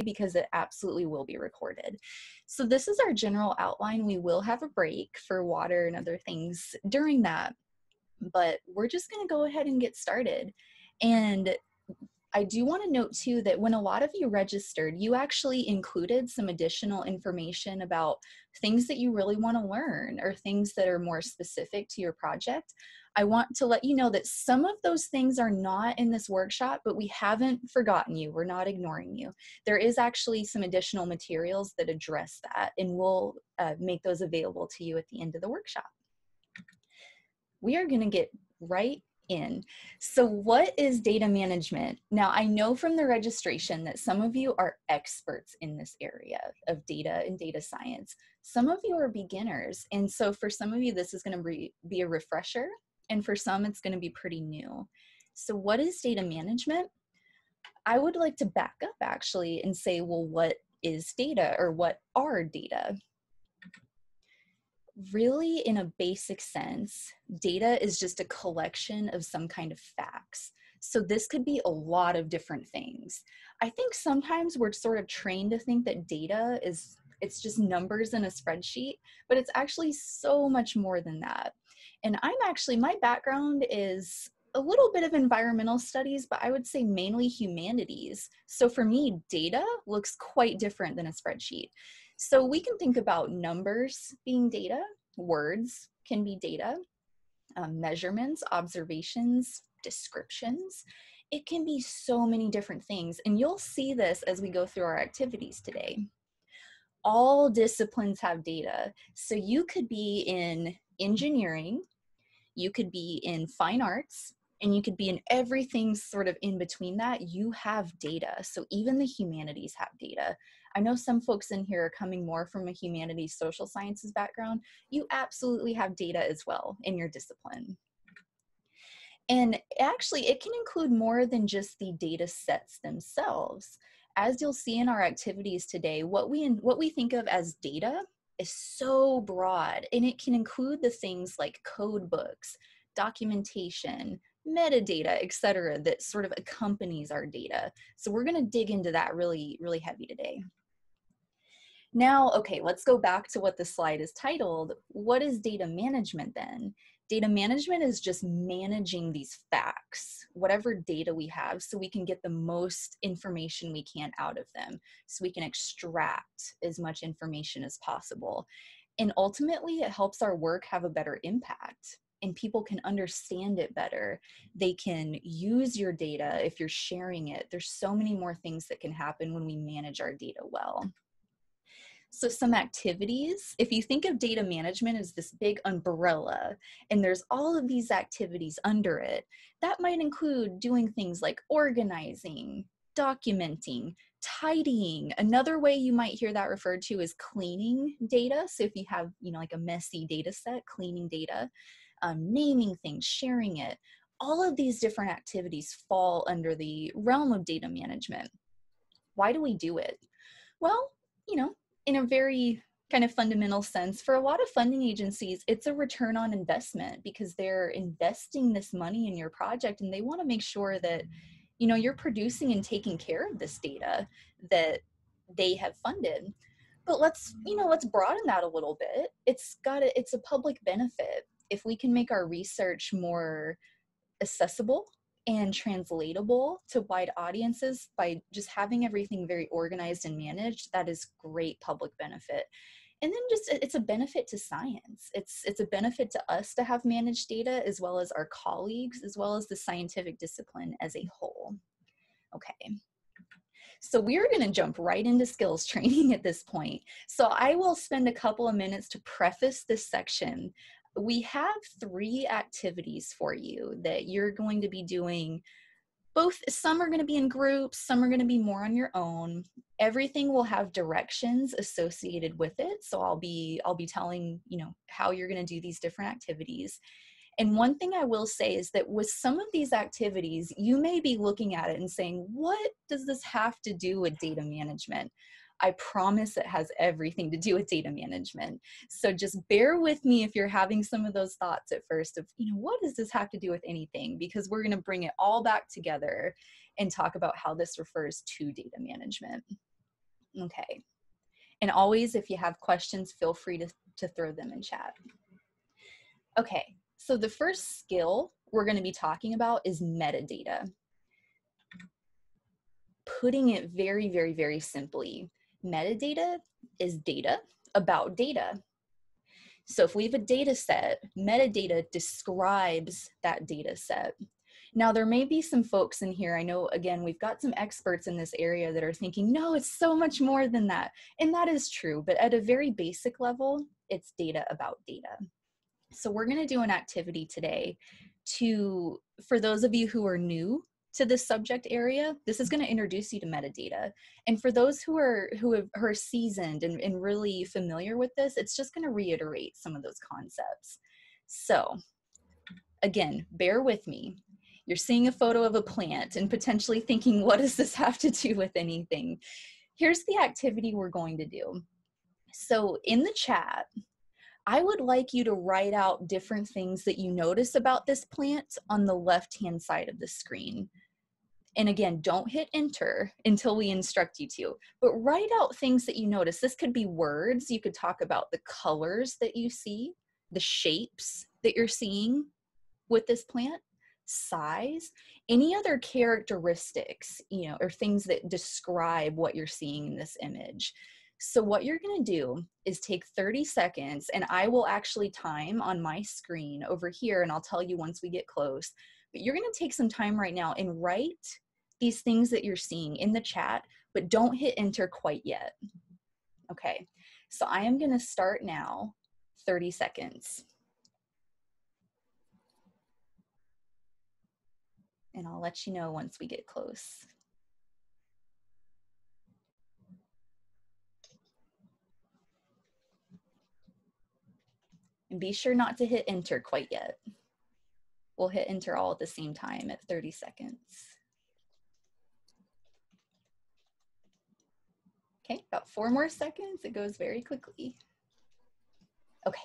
because it absolutely will be recorded. So this is our general outline. We will have a break for water and other things during that, but we're just gonna go ahead and get started. And I do want to note too that when a lot of you registered, you actually included some additional information about things that you really want to learn or things that are more specific to your project. I want to let you know that some of those things are not in this workshop, but we haven't forgotten you. We're not ignoring you. There is actually some additional materials that address that, and we'll uh, make those available to you at the end of the workshop. We are going to get right in. So, what is data management? Now, I know from the registration that some of you are experts in this area of data and data science. Some of you are beginners. And so, for some of you, this is going to be, be a refresher, and for some, it's going to be pretty new. So, what is data management? I would like to back up actually and say, well, what is data or what are data? Really, in a basic sense, data is just a collection of some kind of facts. So this could be a lot of different things. I think sometimes we're sort of trained to think that data is it's just numbers in a spreadsheet, but it's actually so much more than that. And I'm actually my background is a little bit of environmental studies, but I would say mainly humanities. So for me, data looks quite different than a spreadsheet. So we can think about numbers being data, words can be data, um, measurements, observations, descriptions. It can be so many different things. And you'll see this as we go through our activities today. All disciplines have data. So you could be in engineering, you could be in fine arts, and you could be in everything sort of in between that. You have data. So even the humanities have data. I know some folks in here are coming more from a humanities social sciences background. You absolutely have data as well in your discipline. And actually, it can include more than just the data sets themselves. As you'll see in our activities today, what we, what we think of as data is so broad, and it can include the things like code books, documentation, metadata, et cetera, that sort of accompanies our data. So we're gonna dig into that really, really heavy today. Now, okay, let's go back to what the slide is titled. What is data management then? Data management is just managing these facts, whatever data we have, so we can get the most information we can out of them, so we can extract as much information as possible. And ultimately, it helps our work have a better impact and people can understand it better. They can use your data if you're sharing it. There's so many more things that can happen when we manage our data well. So, some activities, if you think of data management as this big umbrella and there's all of these activities under it, that might include doing things like organizing, documenting, tidying. Another way you might hear that referred to is cleaning data. So, if you have, you know, like a messy data set, cleaning data, um, naming things, sharing it, all of these different activities fall under the realm of data management. Why do we do it? Well, you know, in a very kind of fundamental sense, for a lot of funding agencies, it's a return on investment because they're investing this money in your project and they want to make sure that you know you're producing and taking care of this data that they have funded. But let's you know let's broaden that a little bit. It's got a, it's a public benefit. If we can make our research more accessible and translatable to wide audiences by just having everything very organized and managed that is great public benefit. And then just it's a benefit to science. It's it's a benefit to us to have managed data as well as our colleagues as well as the scientific discipline as a whole. Okay. So we're going to jump right into skills training at this point. So i will spend a couple of minutes to preface this section we have three activities for you that you're going to be doing. Both some are going to be in groups some are going to be more on your own. Everything will have directions associated with it. So i'll be i'll be telling you know how you're going to do these different activities. And one thing i will say is that with some of these activities you may be looking at it and saying what does this have to do with data management I promise it has everything to do with data management. So just bear with me if you're having some of those thoughts at first of, you know, what does this have to do with anything? Because we're going to bring it all back together and talk about how this refers to data management. Okay. And always, if you have questions, feel free to, to throw them in chat. Okay, so the first skill we're going to be talking about is metadata. Putting it very, very, very simply, metadata is data about data. So if we have a data set, metadata describes that data set. Now, there may be some folks in here. I know, again, we've got some experts in this area that are thinking, no, it's so much more than that. And that is true. But at a very basic level, it's data about data. So, we're going to do an activity today to, for those of you who are new to this subject area, this is mm-hmm. going to introduce you to metadata. And for those who are who, have, who are seasoned and, and really familiar with this, it's just going to reiterate some of those concepts. So, again, bear with me you're seeing a photo of a plant and potentially thinking, what does this have to do with anything? Here's the activity we're going to do. So in the chat, I would like you to write out different things that you notice about this plant on the left-hand side of the screen. And again, don't hit enter until we instruct you to, but write out things that you notice. This could be words. You could talk about the colors that you see, the shapes that you're seeing with this plant size, any other characteristics, you know, or things that describe what you're seeing in this image. So what you're going to do is take 30 seconds and I will actually time on my screen over here and I'll tell you once we get close. But you're going to take some time right now and write these things that you're seeing in the chat, but don't hit enter quite yet. Okay. So I am going to start now 30 seconds. and I'll let you know once we get close. And be sure not to hit enter quite yet. We'll hit enter all at the same time at 30 seconds. Okay, about four more seconds. It goes very quickly. Okay.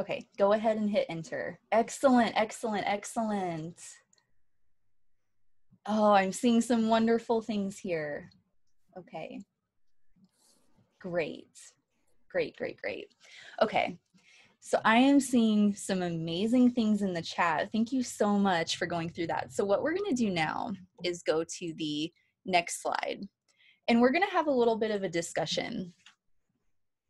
Okay, go ahead and hit enter. Excellent, excellent, excellent. Oh, I'm seeing some wonderful things here. Okay. Great. Great, great, great. Okay. So I am seeing some amazing things in the chat. Thank you so much for going through that. So what we're going to do now is go to the next slide. And we're going to have a little bit of a discussion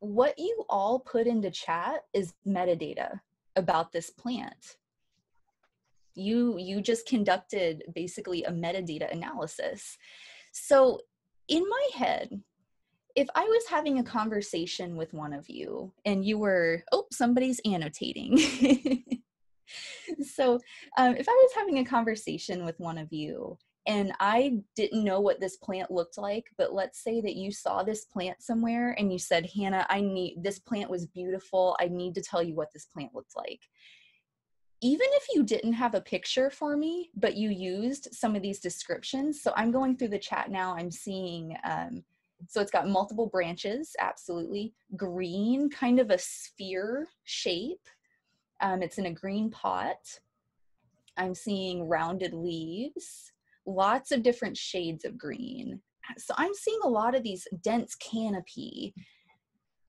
what you all put into chat is metadata about this plant you you just conducted basically a metadata analysis so in my head if i was having a conversation with one of you and you were oh somebody's annotating so um, if i was having a conversation with one of you and I didn't know what this plant looked like, but let's say that you saw this plant somewhere and you said, Hannah, I need this plant was beautiful. I need to tell you what this plant looked like. Even if you didn't have a picture for me, but you used some of these descriptions. So I'm going through the chat now, I'm seeing, um, so it's got multiple branches, absolutely. Green, kind of a sphere shape. Um, it's in a green pot. I'm seeing rounded leaves lots of different shades of green. So I'm seeing a lot of these dense canopy.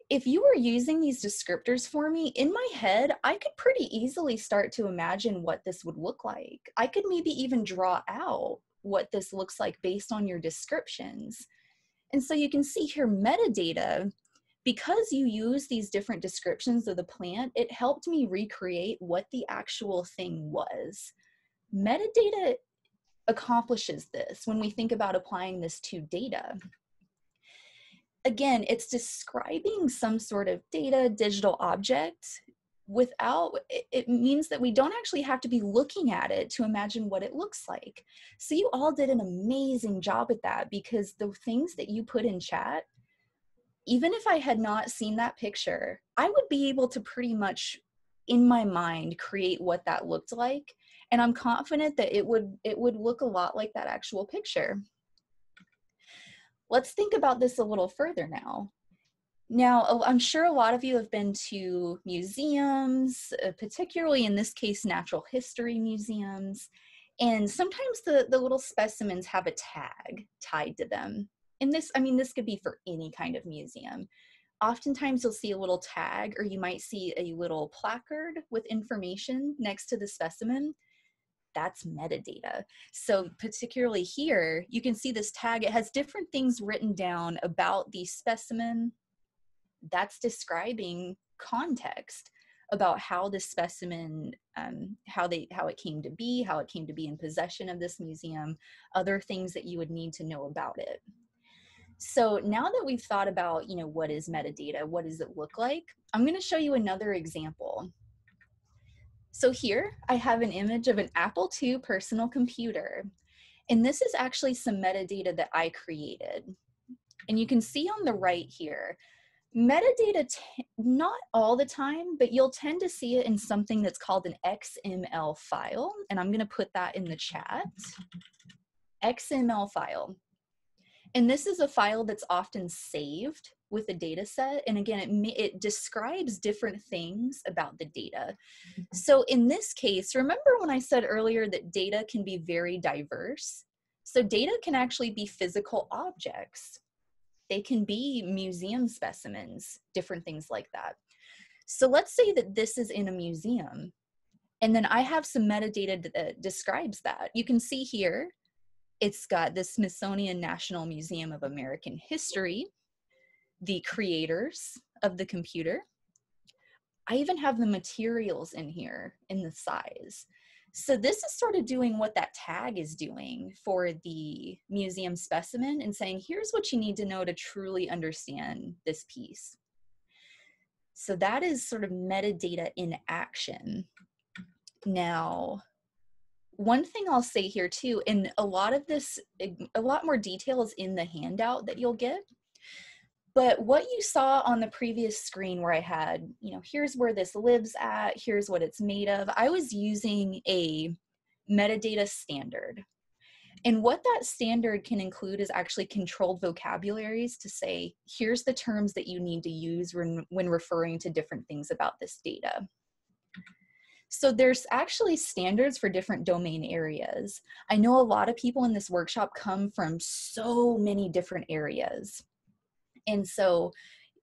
If you were using these descriptors for me, in my head, I could pretty easily start to imagine what this would look like. I could maybe even draw out what this looks like based on your descriptions. And so you can see here metadata, because you use these different descriptions of the plant, it helped me recreate what the actual thing was. Metadata accomplishes this when we think about applying this to data. Again, it's describing some sort of data digital object without it means that we don't actually have to be looking at it to imagine what it looks like. So you all did an amazing job at that because the things that you put in chat even if i had not seen that picture i would be able to pretty much in my mind create what that looked like. And i'm confident that it would it would look a lot like that actual picture. Let's think about this a little further now now i'm sure a lot of you have been to museums uh, particularly in this case natural history museums And sometimes the, the little specimens have a tag tied to them. And this, I mean, this could be for any kind of museum. Oftentimes you'll see a little tag or you might see a little placard with information next to the specimen that's metadata. So particularly here, you can see this tag, it has different things written down about the specimen that's describing context about how the specimen um, how they how it came to be how it came to be in possession of this museum other things that you would need to know about it. So now that we've thought about you know what is metadata what does it look like i'm going to show you another example. So here i have an image of an apple ii personal computer and this is actually some metadata that i created. And you can see on the right here metadata t- not all the time but you'll tend to see it in something that's called an xml file and i'm going to put that in the chat. Xml file. And this is a file that's often saved with a data set and again it, it describes different things about the data. So in this case remember when i said earlier that data can be very diverse? So data can actually be physical objects they can be museum specimens, different things like that. So let's say that this is in a museum, and then I have some metadata that describes that. You can see here, it's got the Smithsonian National Museum of American History, the creators of the computer. I even have the materials in here in the size. So this is sort of doing what that tag is doing for the museum specimen and saying, here's what you need to know to truly understand this piece. So that is sort of metadata in action. Now, one thing I'll say here too, and a lot of this, a lot more details in the handout that you'll get. But what you saw on the previous screen where I had, you know, here's where this lives at, here's what it's made of, I was using a metadata standard. And what that standard can include is actually controlled vocabularies to say, here's the terms that you need to use when, when referring to different things about this data. So there's actually standards for different domain areas. I know a lot of people in this workshop come from so many different areas. And so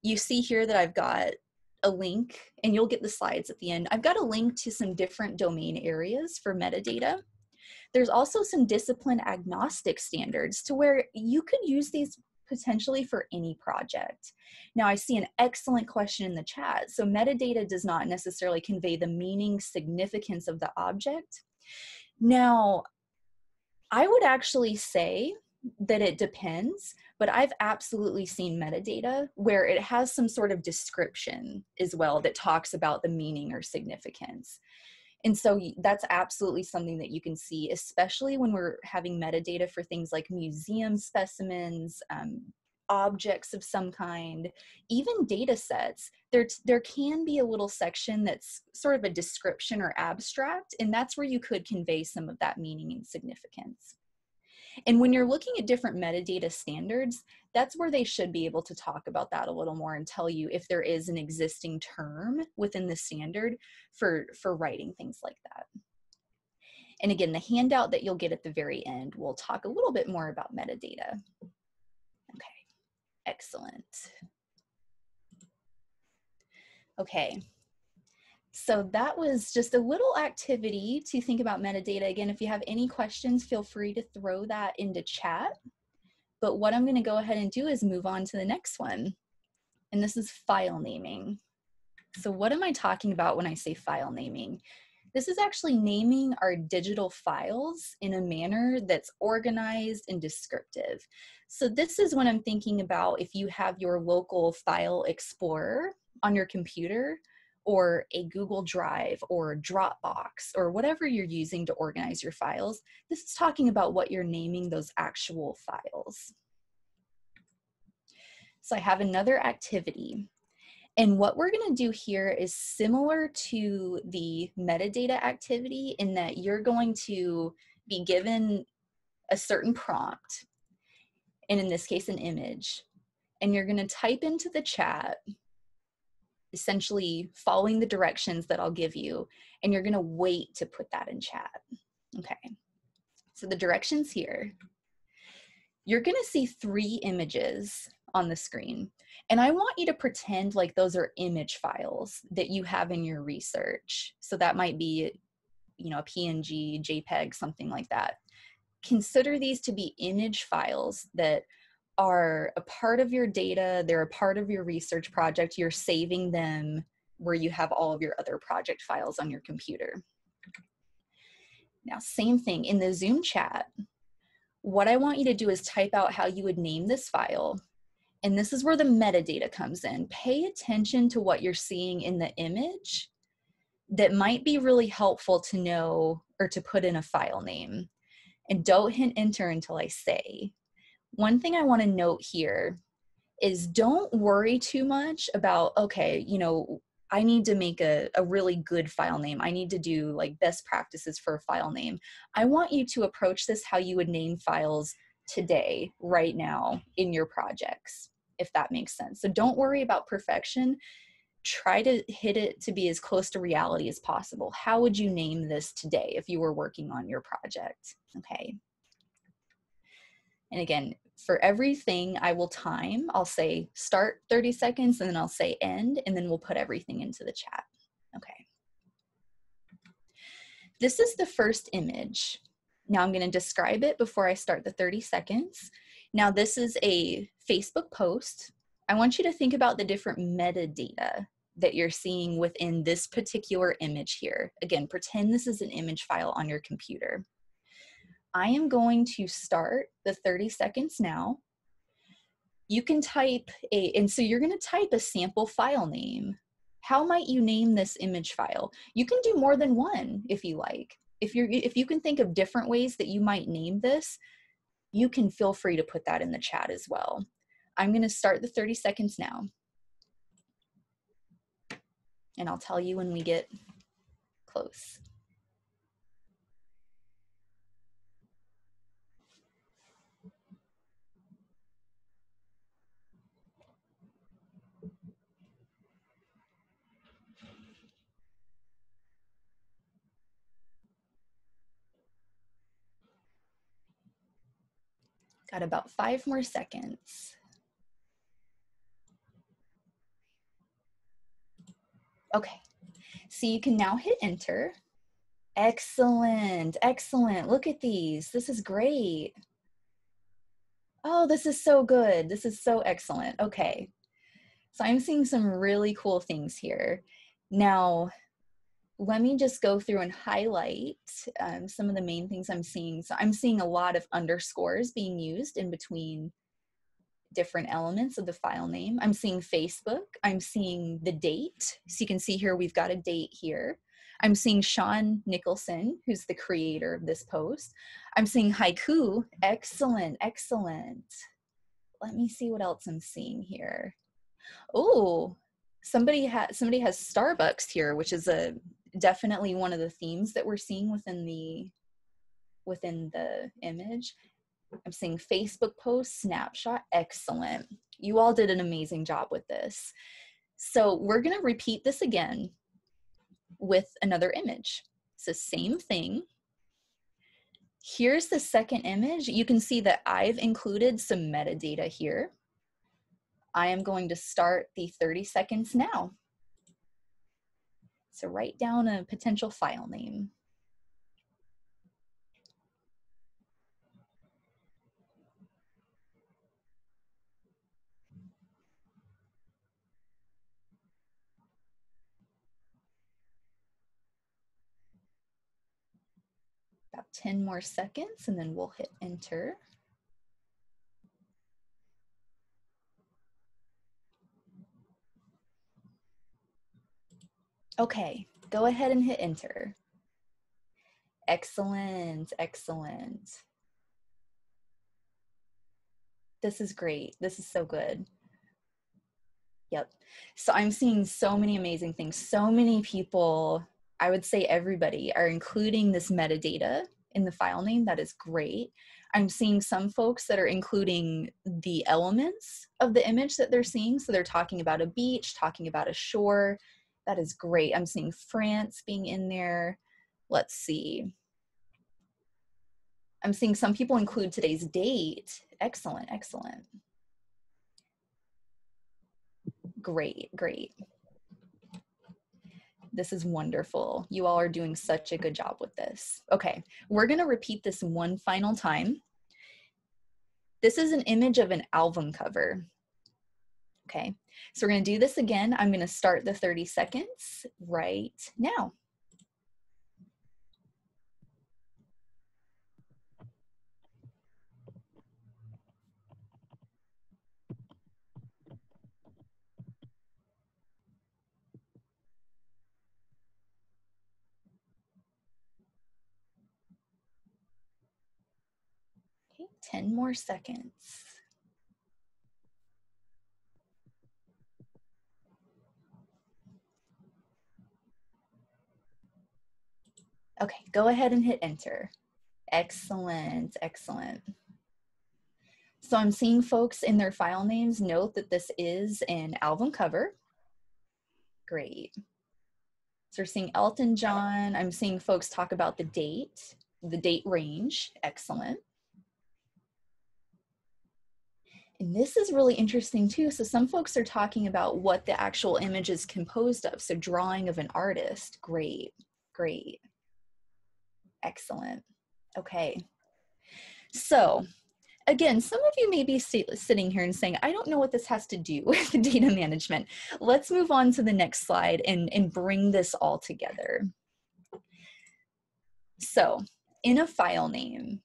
you see here that I've got a link, and you'll get the slides at the end. I've got a link to some different domain areas for metadata. There's also some discipline agnostic standards to where you could use these potentially for any project. Now, I see an excellent question in the chat. So, metadata does not necessarily convey the meaning, significance of the object. Now, I would actually say that it depends, but I've absolutely seen metadata where it has some sort of description as well that talks about the meaning or significance. And so that's absolutely something that you can see, especially when we're having metadata for things like museum specimens, um, objects of some kind, even data sets, there, there can be a little section that's sort of a description or abstract, and that's where you could convey some of that meaning and significance. And when you're looking at different metadata standards, that's where they should be able to talk about that a little more and tell you if there is an existing term within the standard for, for writing things like that. And again, the handout that you'll get at the very end will talk a little bit more about metadata. Okay, excellent. Okay, so that was just a little activity to think about metadata. Again, if you have any questions, feel free to throw that into chat. But what I'm gonna go ahead and do is move on to the next one. And this is file naming. So what am I talking about when I say file naming? This is actually naming our digital files in a manner that's organized and descriptive. So this is what I'm thinking about if you have your local file explorer on your computer, or a Google Drive or Dropbox or whatever you're using to organize your files. This is talking about what you're naming those actual files. So I have another activity. And what we're going to do here is similar to the metadata activity in that you're going to be given a certain prompt, and in this case, an image. And you're going to type into the chat essentially following the directions that I'll give you, and you're gonna wait to put that in chat. Okay, So the directions here, you're gonna see three images on the screen. And I want you to pretend like those are image files that you have in your research. So that might be, you know, a PNG, JPEG, something like that. Consider these to be image files that are a part of your data, they're a part of your research project, you're saving them where you have all of your other project files on your computer. Now, same thing in the Zoom chat. What I want you to do is type out how you would name this file and this is where the metadata comes in. Pay attention to what you're seeing in the image that might be really helpful to know or to put in a file name. And don't hit enter until I say. One thing I want to note here is don't worry too much about, okay, you know, I need to make a, a really good file name. I need to do like best practices for a file name. I want you to approach this how you would name files today, right now in your projects, if that makes sense. So don't worry about perfection. Try to hit it to be as close to reality as possible. How would you name this today if you were working on your project? Okay. And again, for everything I will time, I'll say start 30 seconds and then I'll say end, and then we'll put everything into the chat. Okay. This is the first image. Now I'm going to describe it before I start the 30 seconds. Now this is a Facebook post. I want you to think about the different metadata that you're seeing within this particular image here. Again, pretend this is an image file on your computer. I am going to start the 30 seconds now. You can type a, and so you're gonna type a sample file name. How might you name this image file? You can do more than one if you like if you're if you can think of different ways that you might name this you can feel free to put that in the chat as well i'm going to start the 30 seconds now and i'll tell you when we get close Got about five more seconds. Okay, so you can now hit enter. Excellent, excellent. Look at these. This is great. Oh, this is so good. This is so excellent. Okay, so I'm seeing some really cool things here. Now, let me just go through and highlight um, some of the main things I'm seeing. So I'm seeing a lot of underscores being used in between different elements of the file name. I'm seeing Facebook. I'm seeing the date. So you can see here we've got a date here. I'm seeing Sean Nicholson, who's the creator of this post. I'm seeing haiku. Excellent, excellent. Let me see what else I'm seeing here. Oh, somebody has somebody has Starbucks here, which is a definitely one of the themes that we're seeing within the within the image. I'm seeing facebook post snapshot excellent. You all did an amazing job with this. So we're going to repeat this again with another image. It's the same thing. Here's the second image. You can see that i've included some metadata here. I am going to start the 30 seconds now so write down a potential file name. About 10 more seconds and then we'll hit enter. Okay, go ahead and hit enter. Excellent, excellent. This is great. This is so good. Yep. So I'm seeing so many amazing things. So many people, I would say everybody, are including this metadata in the file name. That is great. I'm seeing some folks that are including the elements of the image that they're seeing. So they're talking about a beach, talking about a shore, that is great. I'm seeing France being in there. Let's see. I'm seeing some people include today's date. Excellent, excellent. Great, great. This is wonderful. You all are doing such a good job with this. Okay, we're gonna repeat this one final time. This is an image of an album cover. Okay, so we're gonna do this again. I'm gonna start the 30 seconds right now. Okay, 10 more seconds. Okay, go ahead and hit enter. Excellent, excellent. So I'm seeing folks in their file names note that this is an album cover. Great. So we're seeing Elton John. I'm seeing folks talk about the date, the date range. Excellent. And this is really interesting too. So some folks are talking about what the actual image is composed of. So drawing of an artist. Great, great. Excellent. Okay. So again, some of you may be sitting here and saying, I don't know what this has to do with data management. Let's move on to the next slide and, and bring this all together. So in a file name,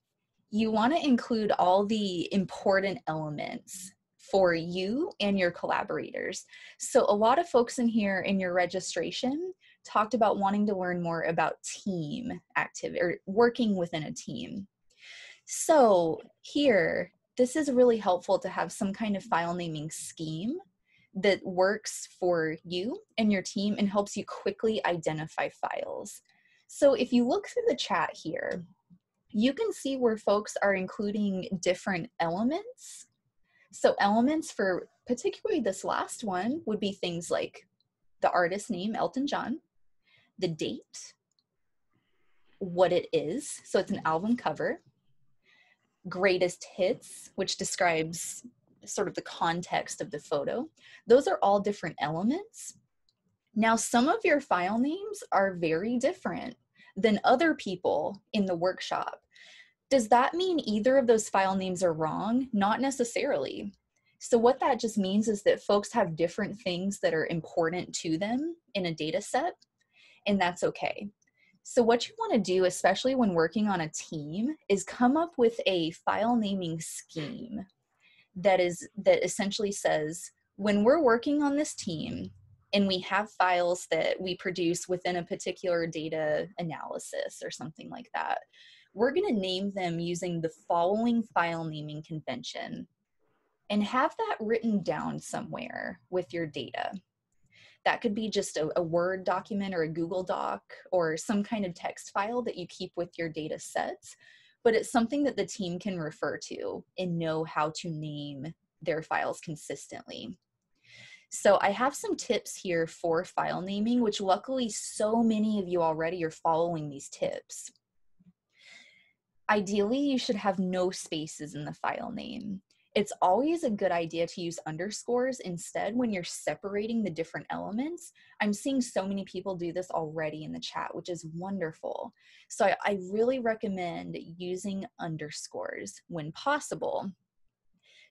you want to include all the important elements for you and your collaborators. So a lot of folks in here in your registration talked about wanting to learn more about team activity or working within a team. So here, this is really helpful to have some kind of file naming scheme that works for you and your team and helps you quickly identify files. So if you look through the chat here, you can see where folks are including different elements. So elements for particularly this last one would be things like the artist name, Elton John, the date, what it is. So it's an album cover. Greatest hits, which describes sort of the context of the photo. Those are all different elements. Now, some of your file names are very different than other people in the workshop. Does that mean either of those file names are wrong? Not necessarily. So what that just means is that folks have different things that are important to them in a data set and that's okay. So what you want to do, especially when working on a team, is come up with a file naming scheme that is that essentially says when we're working on this team and we have files that we produce within a particular data analysis or something like that, we're going to name them using the following file naming convention and have that written down somewhere with your data. That could be just a, a, Word document or a Google Doc or some kind of text file that you keep with your data sets, but it's something that the team can refer to and know how to name their files consistently. So I have some tips here for file naming, which luckily so many of you already are following these tips. Ideally, you should have no spaces in the file name it's always a good idea to use underscores instead when you're separating the different elements. I'm seeing so many people do this already in the chat, which is wonderful. So I, I really recommend using underscores when possible.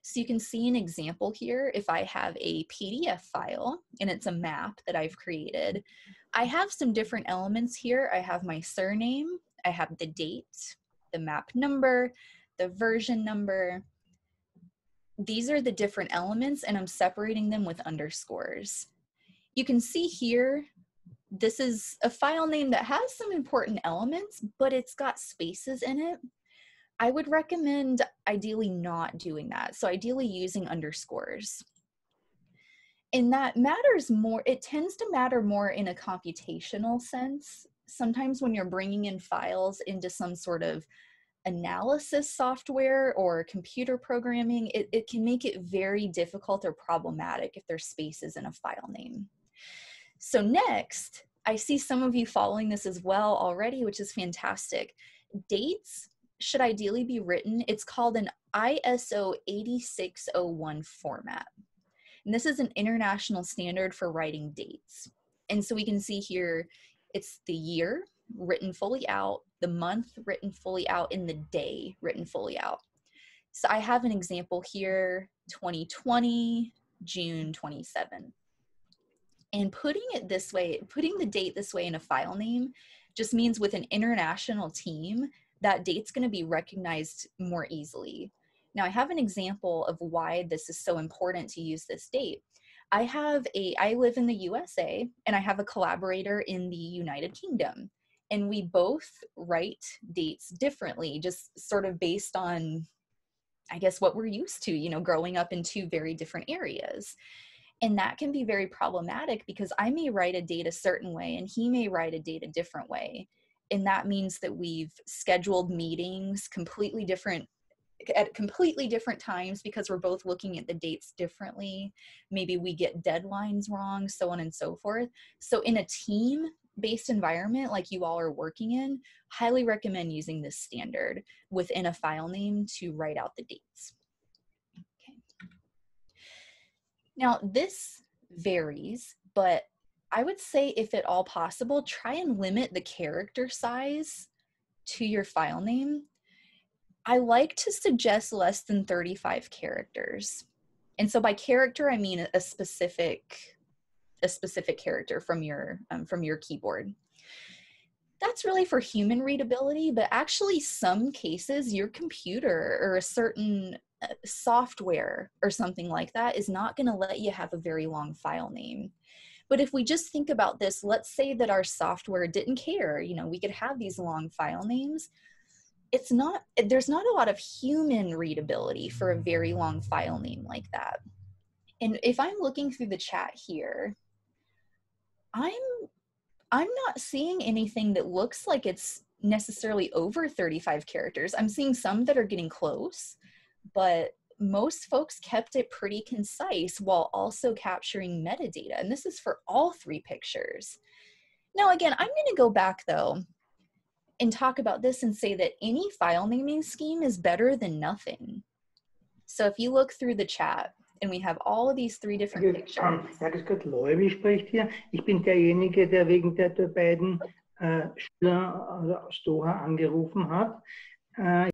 So you can see an example here. If I have a PDF file and it's a map that I've created, I have some different elements here. I have my surname, I have the date, the map number, the version number, these are the different elements and I'm separating them with underscores. You can see here, this is a file name that has some important elements, but it's got spaces in it. I would recommend ideally not doing that. So ideally using underscores. And that matters more, it tends to matter more in a computational sense. Sometimes when you're bringing in files into some sort of analysis software or computer programming, it, it can make it very difficult or problematic if there's spaces in a file name. So next, I see some of you following this as well already, which is fantastic. Dates should ideally be written, it's called an ISO 8601 format. And this is an international standard for writing dates. And so we can see here it's the year written fully out, the month written fully out, and the day written fully out. So I have an example here 2020, June 27. And putting it this way, putting the date this way in a file name just means with an international team, that date's going to be recognized more easily. Now, I have an example of why this is so important to use this date. I have a, I live in the USA and I have a collaborator in the United Kingdom. And we both write dates differently, just sort of based on, I guess, what we're used to, you know, growing up in two very different areas. And that can be very problematic because I may write a date a certain way and he may write a date a different way. And that means that we've scheduled meetings completely different at completely different times because we're both looking at the dates differently. Maybe we get deadlines wrong, so on and so forth. So, in a team based environment like you all are working in, highly recommend using this standard within a file name to write out the dates. Now, this varies, but I would say if at all possible, try and limit the character size to your file name. I like to suggest less than 35 characters. And so by character, I mean a specific a specific character from your um, from your keyboard. That's really for human readability, but actually some cases your computer or a certain software or something like that is not going to let you have a very long file name. But if we just think about this, let's say that our software didn't care, you know, we could have these long file names. It's not, there's not a lot of human readability for a very long file name like that. And if I'm looking through the chat here, I'm I'm not seeing anything that looks like it's necessarily over 35 characters. I'm seeing some that are getting close, but most folks kept it pretty concise while also capturing metadata. And this is for all three pictures. Now, again, I'm going to go back though and talk about this and say that any file naming scheme is better than nothing. So if you look through the chat, and we have all of these three different pictures. Tagesgott Leubi spricht hier. Ich bin derjenige, der wegen der, der beiden äh, Schüler aus Doha angerufen hat. Äh,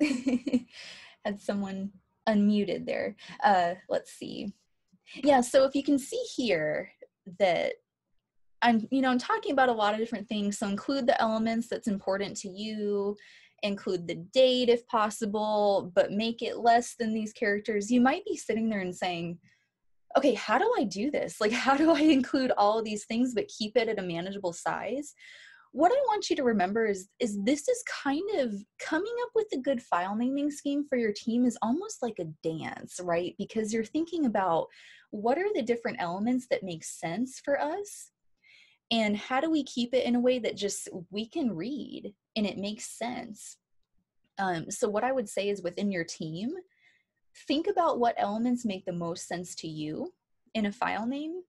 had someone unmuted there. Uh, let's see. Yeah, so if you can see here that I'm, you know, I'm talking about a lot of different things. So include the elements that's important to you, include the date if possible, but make it less than these characters. You might be sitting there and saying, okay, how do I do this? Like, how do I include all these things but keep it at a manageable size? what I want you to remember is is this is kind of coming up with a good file naming scheme for your team is almost like a dance, right? Because you're thinking about what are the different elements that make sense for us and how do we keep it in a way that just we can read and it makes sense. Um, so what I would say is within your team, think about what elements make the most sense to you in a file name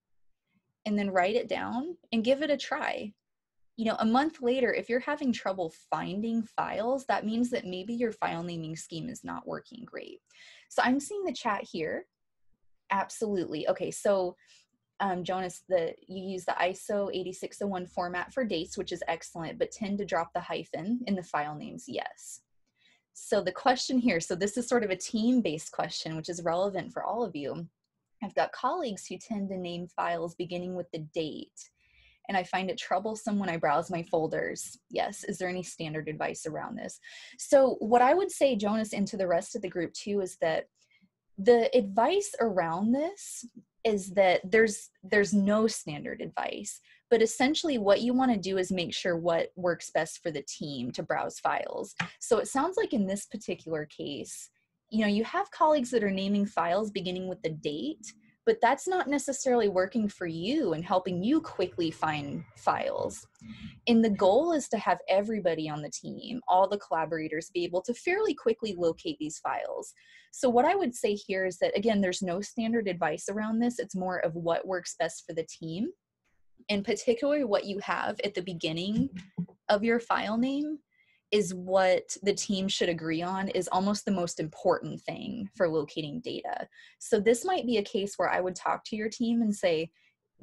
and then write it down and give it a try you know, a month later, if you're having trouble finding files, that means that maybe your file naming scheme is not working great. So I'm seeing the chat here. Absolutely. Okay, so um, Jonas, the you use the ISO 8601 format for dates, which is excellent, but tend to drop the hyphen in the file names. Yes. So the question here, so this is sort of a team-based question, which is relevant for all of you. I've got colleagues who tend to name files beginning with the date and I find it troublesome when I browse my folders. Yes, is there any standard advice around this? So, what I would say, Jonas, and to the rest of the group too, is that the advice around this is that there's there's no standard advice but essentially what you want to do is make sure what works best for the team to browse files. So it sounds like in this particular case you know you have colleagues that are naming files beginning with the date but that's not necessarily working for you and helping you quickly find files. And the goal is to have everybody on the team, all the collaborators, be able to fairly quickly locate these files. So, what I would say here is that, again, there's no standard advice around this. It's more of what works best for the team, and particularly what you have at the beginning of your file name is what the team should agree on is almost the most important thing for locating data. So this might be a case where I would talk to your team and say,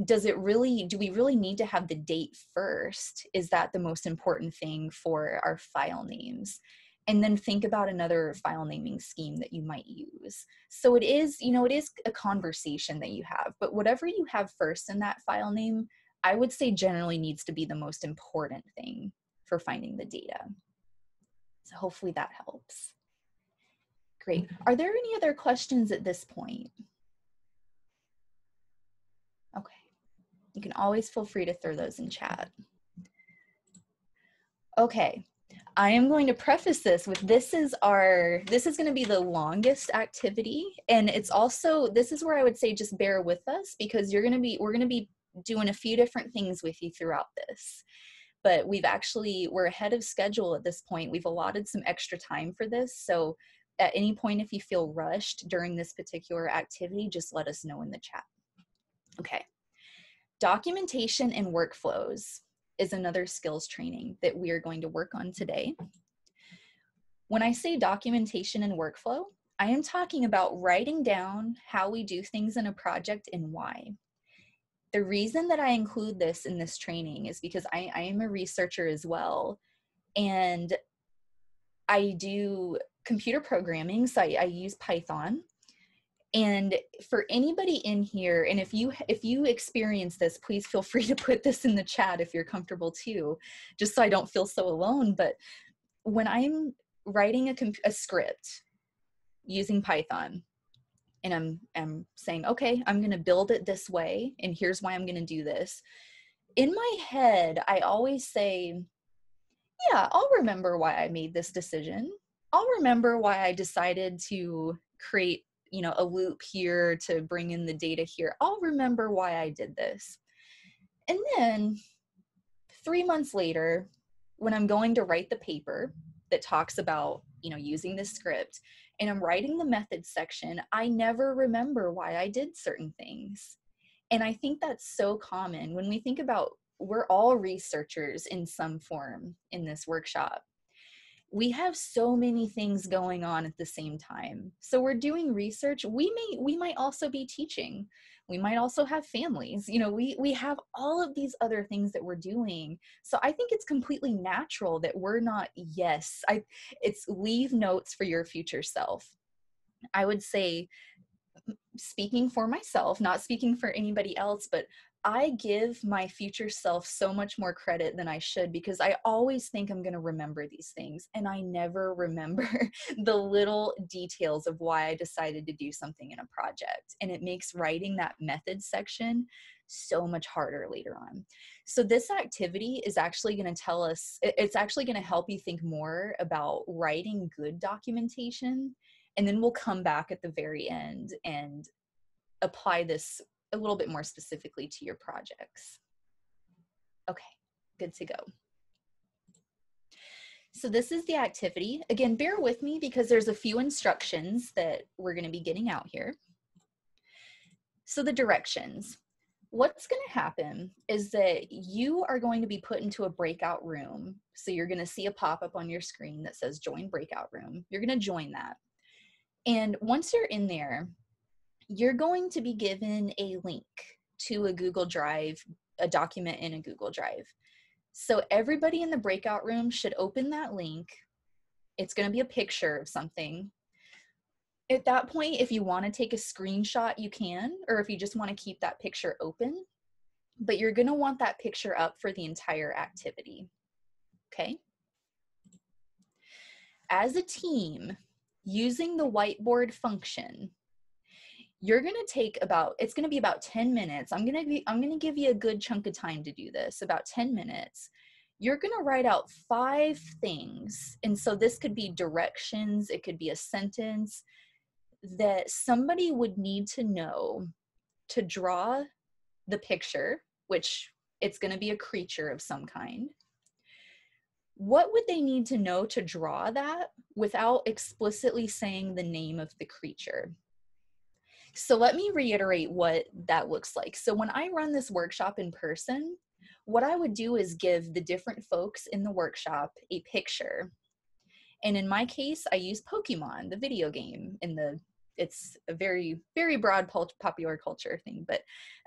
does it really do we really need to have the date first? Is that the most important thing for our file names? And then think about another file naming scheme that you might use. So it is you know it is a conversation that you have but whatever you have first in that file name i would say generally needs to be the most important thing for finding the data so hopefully that helps great mm-hmm. are there any other questions at this point Okay. You can always feel free to throw those in chat. Okay, I am going to preface this with this is our, this is going to be the longest activity. And it's also, this is where I would say just bear with us because you're going to be, we're going to be doing a few different things with you throughout this. But we've actually, we're ahead of schedule at this point. We've allotted some extra time for this. So at any point, if you feel rushed during this particular activity, just let us know in the chat. Okay. Documentation and workflows is another skills training that we are going to work on today. When I say documentation and workflow, I am talking about writing down how we do things in a project and why. The reason that I include this in this training is because I, I am a researcher as well. And I do computer programming, so I, I use Python and for anybody in here and if you if you experience this please feel free to put this in the chat if you're comfortable too just so i don't feel so alone but when i'm writing a, a script using python and i'm i'm saying okay i'm going to build it this way and here's why i'm going to do this. In my head i always say yeah i'll remember why i made this decision. I'll remember why i decided to create you know a loop here to bring in the data here. I'll remember why i did this. And then three months later when i'm going to write the paper that talks about you know using this script and i'm writing the methods section i never remember why i did certain things. And i think that's so common when we think about we're all researchers in some form in this workshop. We have so many things going on at the same time. So we're doing research. We may we might also be teaching we might also have families you know we we have all of these other things that we're doing. So i think it's completely natural that we're not yes i it's leave notes for your future self. I would say speaking for myself not speaking for anybody else but I give my future self so much more credit than I should because I always think I'm going to remember these things and I never remember the little details of why I decided to do something in a project. And it makes writing that method section so much harder later on. So, this activity is actually going to tell us, it's actually going to help you think more about writing good documentation. And then we'll come back at the very end and apply this a little bit more specifically to your projects. Okay, good to go. So this is the activity. Again, bear with me because there's a few instructions that we're gonna be getting out here. So the directions. What's gonna happen is that you are going to be put into a breakout room. So you're gonna see a pop-up on your screen that says join breakout room. You're gonna join that. And once you're in there, you're going to be given a link to a Google Drive, a document in a Google Drive. So everybody in the breakout room should open that link. It's going to be a picture of something. At that point, if you want to take a screenshot, you can, or if you just want to keep that picture open, but you're going to want that picture up for the entire activity. Okay? As a team, using the whiteboard function, you're going to take about it's going to be about 10 minutes. I'm going to be i'm going to give you a good chunk of time to do this about 10 minutes. You're going to write out five things and so this could be directions it could be a sentence that somebody would need to know to draw the picture which it's going to be a creature of some kind. What would they need to know to draw that without explicitly saying the name of the creature so let me reiterate what that looks like. So when I run this workshop in person, what I would do is give the different folks in the workshop a picture. And in my case, I use Pokemon, the video game, in the it's a very very broad popular culture thing, but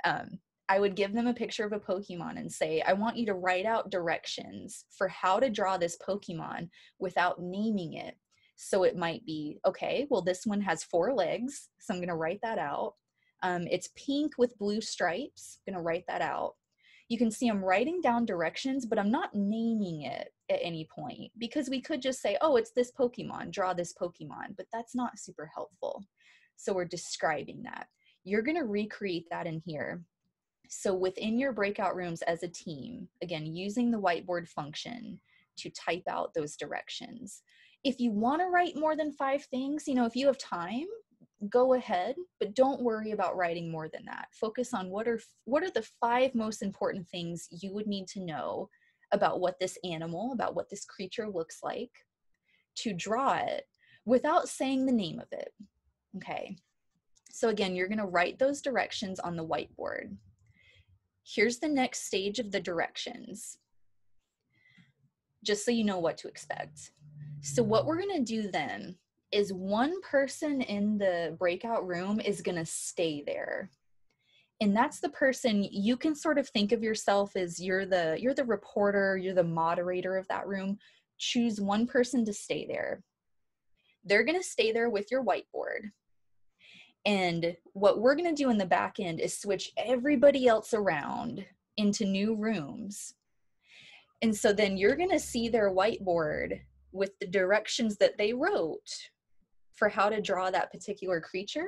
um, I would give them a picture of a Pokemon and say, I want you to write out directions for how to draw this Pokemon without naming it. So it might be, okay, well, this one has four legs. So I'm going to write that out. Um, it's pink with blue stripes. I'm going to write that out. You can see I'm writing down directions, but I'm not naming it at any point because we could just say, oh, it's this Pokemon, draw this Pokemon, but that's not super helpful. So we're describing that. You're going to recreate that in here so within your breakout rooms as a team, again, using the whiteboard function to type out those directions. If you want to write more than five things, you know, if you have time, go ahead, but don't worry about writing more than that. Focus on what are what are the five most important things you would need to know about what this animal, about what this creature looks like to draw it without saying the name of it. Okay. So again, you're going to write those directions on the whiteboard here's the next stage of the directions, just so you know what to expect. So what we're gonna do then is one person in the breakout room is gonna stay there. And that's the person you can sort of think of yourself as you're the you're the reporter, you're the moderator of that room. Choose one person to stay there. They're gonna stay there with your whiteboard and what we're going to do in the back end is switch everybody else around into new rooms. And so then you're going to see their whiteboard with the directions that they wrote for how to draw that particular creature.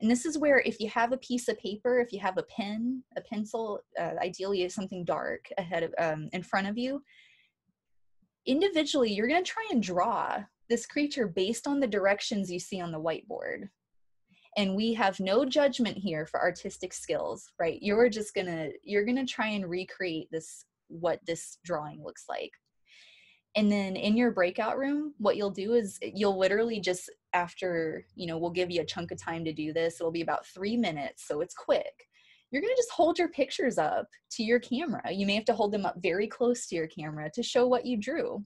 And this is where, if you have a piece of paper, if you have a pen, a pencil, uh, ideally something dark ahead of um, in front of you, individually, you're going to try and draw this creature based on the directions you see on the whiteboard. And we have no judgment here for artistic skills right? You're just gonna you're gonna try and recreate this what this drawing looks like and then in your breakout room what you'll do is eh, you'll literally just after you know we'll give you a chunk of time to do this it'll be about three minutes so it's quick you're going to just hold your pictures up to your camera you may have to hold them up very close to your camera to show what you drew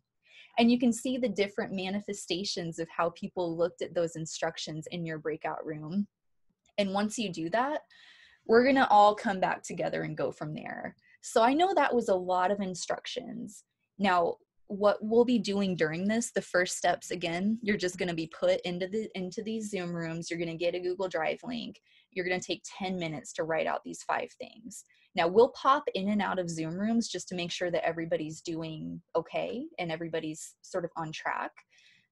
and you can see the different manifestations of how people looked at those instructions in your breakout room. And once you do that, we're going to all come back together and go from there. So I know that was a lot of instructions. Now, what we'll be doing during this the first steps again you're just going to be put into the into these zoom rooms you're going to get a google drive link you're going to take 10 minutes to write out these five things now we'll pop in and out of Zoom rooms just to make sure that everybody's doing okay and everybody's sort of on track.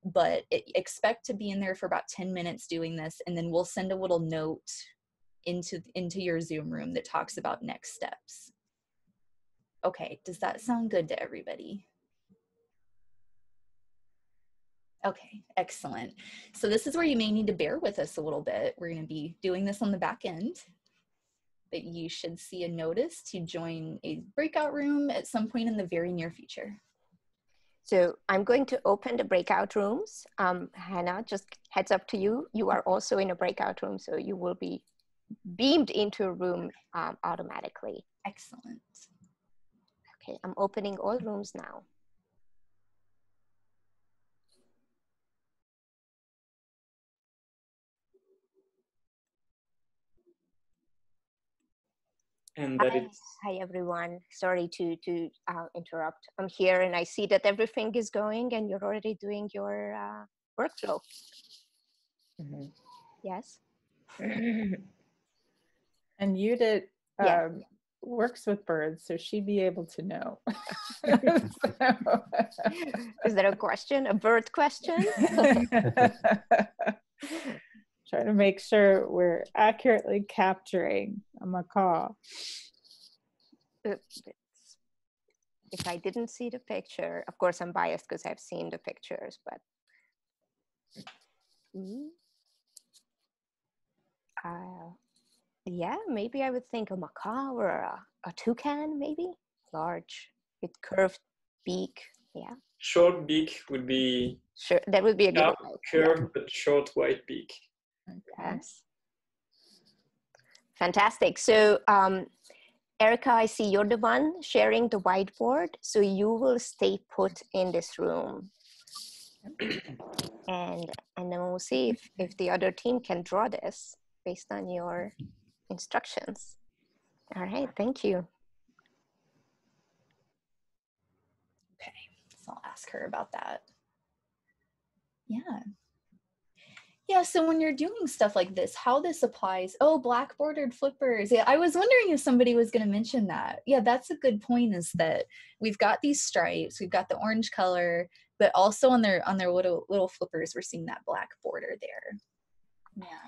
But it, expect to be in there for about 10 minutes doing this, and then we'll send a little note into into your Zoom room that talks about next steps. Okay, does that sound good to everybody? Okay, excellent. So this is where you may need to bear with us a little bit. We're going to be doing this on the back end but you should see a notice to join a breakout room at some point in the very near future. So I'm going to open the breakout rooms. Um, Hannah, just heads up to you. You are also in a breakout room, so you will be beamed into a room um, automatically. Excellent. Okay, I'm opening all rooms now. And that hi, it's hi everyone sorry to to uh, interrupt i'm here and i see that everything is going and you're already doing your uh, workflow mm-hmm. yes and you did um, yeah. works with birds so she'd be able to know so. is there a question a bird question try to make sure we're accurately capturing a macaw. If I didn't see the picture, of course I'm biased because I've seen the pictures, but mm, uh, yeah, maybe I would think a macaw or a, a toucan, maybe large with curved beak. Yeah. Short beak would be. Sure, that would be a good. Curved yeah. but short white beak. Yes. Fantastic. So um, Erica, I see you're the one sharing the whiteboard, so you will stay put in this room. And, and then we'll see if, if the other team can draw this based on your instructions. All right, thank you. Okay, so I'll ask her about that. Yeah. Yeah, so when you're doing stuff like this, how this applies, oh, black bordered flippers. Yeah, I was wondering if somebody was going to mention that. Yeah, that's a good point is that we've got these stripes, we've got the orange color, but also on their on their little little flippers, we're seeing that black border there. Yeah.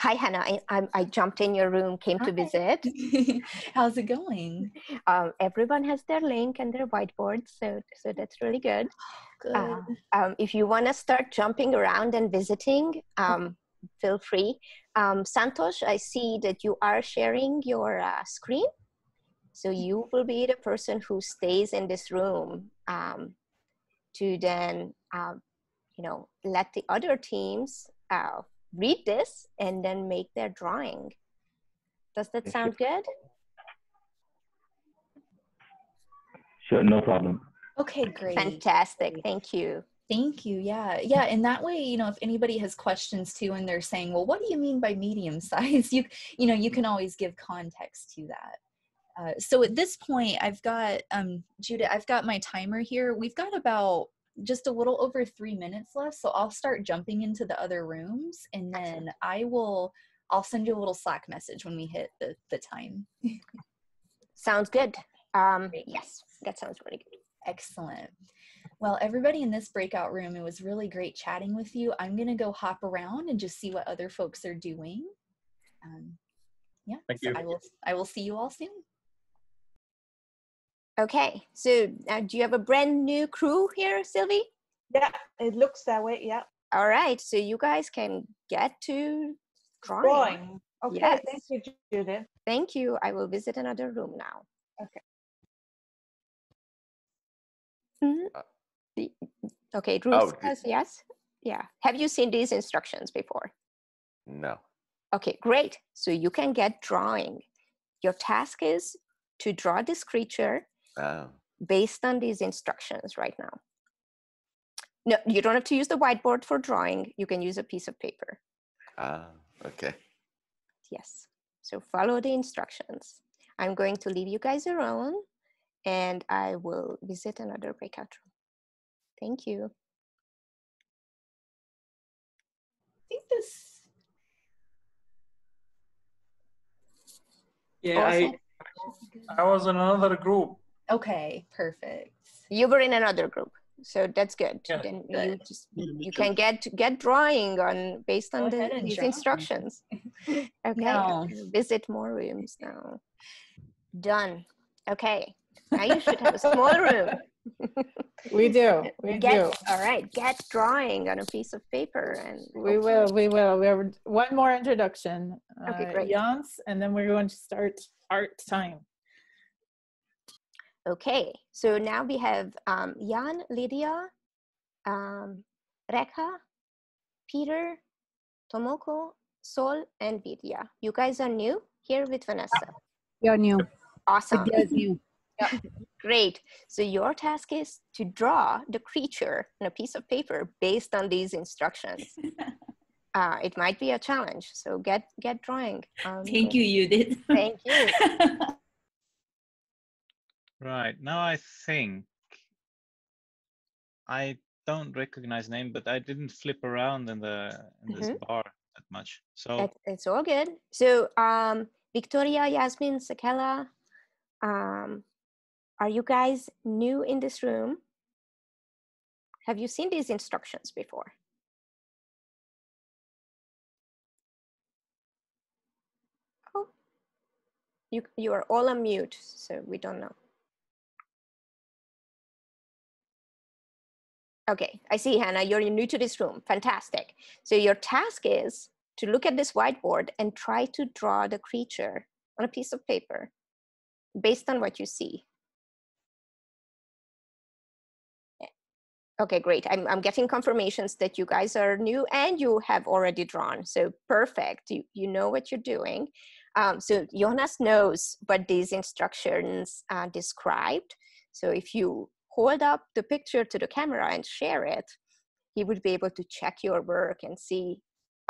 Hi, Hannah. I, I, I jumped in your room, came to visit. How's it going? Um, everyone has their link and their whiteboard, so so that's really good. Good. Uh, um, if you want to start jumping around and visiting, um, feel free. Um, Santosh, I see that you are sharing your uh, screen. So you will be the person who stays in this room um, to then, um, you know, let the other teams uh, read this and then make their drawing. Does that sound good? Sure, no problem. Okay, great. Fantastic. Thank you. Thank you. Yeah. Yeah. And that way, you know, if anybody has questions too and they're saying, well, what do you mean by medium size? You, you know, you can always give context to that. Uh, so at this point, I've got, um, Judah, I've got my timer here. We've got about just a little over three minutes left. So I'll start jumping into the other rooms and then I will, I'll send you a little Slack message when we hit the, the time. Sounds good. Um, yes, that sounds really good. Excellent. Well, everybody in this breakout room, it was really great chatting with you. I'm going to go hop around and just see what other folks are doing. Um, yeah, Thank so you. I will. I will see you all soon. Okay, so uh, do you have a brand new crew here, Sylvie? Yeah, it looks that way. Yeah. All right, so you guys can get to drawing. Drawing. Okay, Yes. thank you, Judith. Thank you. I will visit another room now. Okay. Mhm. Uh, The- Okay, oh, rules d- yes. Yeah. Have you seen these instructions before? No. Okay, great. So you can get drawing. Your task is to draw this creature Oh, based on these instructions right now. No, you don't have to use the whiteboard for drawing. You can use a piece of paper. ah, okay. Yes. So follow the instructions. I'm going to leave you guys alone and I will visit another breakout room. Thank you. I think this. Yeah, I, I was in another group. Okay, perfect. You were in another group. So that's good. Yeah. Then you Good. just you can get get drawing on based on the, these draw. instructions. Okay. Now. Visit more rooms now. Done. Okay. Now you should have a small room. We do. We get do. all right. Get drawing on a piece of paper and We hopefully- will. We will. We have one more introduction. Okay, uh, great. Jans, and then we're going to start art time. Okay, so now we have um, Jan, Lydia, um, Rekha, Peter, Tomoko, Sol, and Vidya. You guys are new here with Vanessa. You're new. Awesome. Vidya's new. Great. So your task is to draw the creature on a piece of paper based on these instructions. Uh, it might be a challenge, so get get drawing. Um, Thank you, Judith. Thank you. Right, now I think I don't recognize name, but I didn't flip around in the in this Mhm. bar that much. So It, it's all good. So, um, Victoria, Yasmin, Sakela, um, are you guys new in this room? Have you seen these instructions before? Oh, you you are all on mute, so we don't know. Okay, I see, Hannah. You're new to this room. Fantastic. So your task is to look at this whiteboard and try to draw the creature on a piece of paper based on what you see. Okay, great. I'm, I'm getting confirmations that you guys are new and you have already drawn. So perfect. You, you know what you're doing. Um, so Jonas knows what these instructions uh, described. So if you hold up the picture to the camera and share it, he would be able to check your work and see,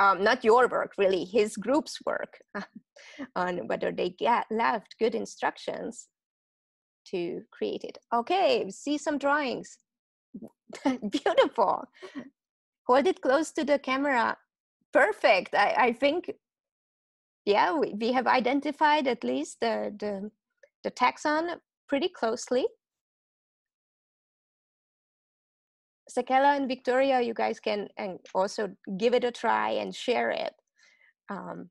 um, not your work, really, his group's work on whether they get left good instructions to create it. Okay, see some drawings. Beautiful. Hold it close to the camera. Perfect. I, I think, yeah, we, we have identified at least the, the, the taxon pretty closely. Sakela and Victoria, you guys can and also give it a try and share it. Um,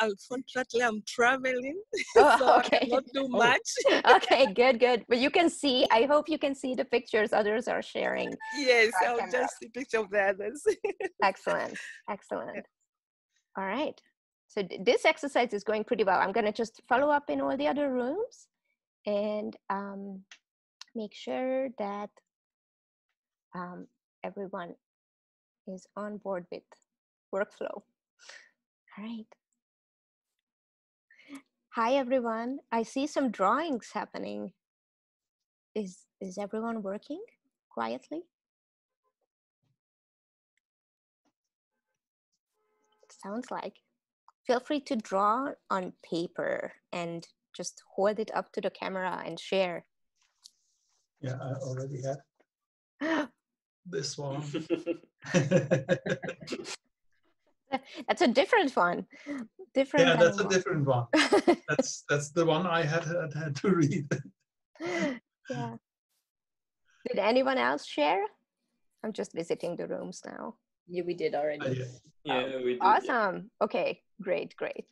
unfortunately, I'm traveling, Oh, so I okay. cannot do Oh. much. okay, good, good. But you can see, I hope you can see the pictures others are sharing. yes, I'll camera. just see picture of the others. Excellent, excellent. All right. So th- this exercise is going pretty well. I'm going to just follow up in all the other rooms and um, make sure that um, everyone is on board with workflow. All right. Hi, everyone. I see some drawings happening. Is, is everyone working quietly? sounds like. Feel free to draw on paper and just hold it up to the camera and share. Yeah, I already have this one. That's a different one. Different. yeah, that's a animal. different one. That's that's the one I had had, had to read. yeah. Did anyone else share? I'm just visiting the rooms now. Yeah, we did already. Uh, yeah. Yeah, we did. Awesome. Okay, great, great.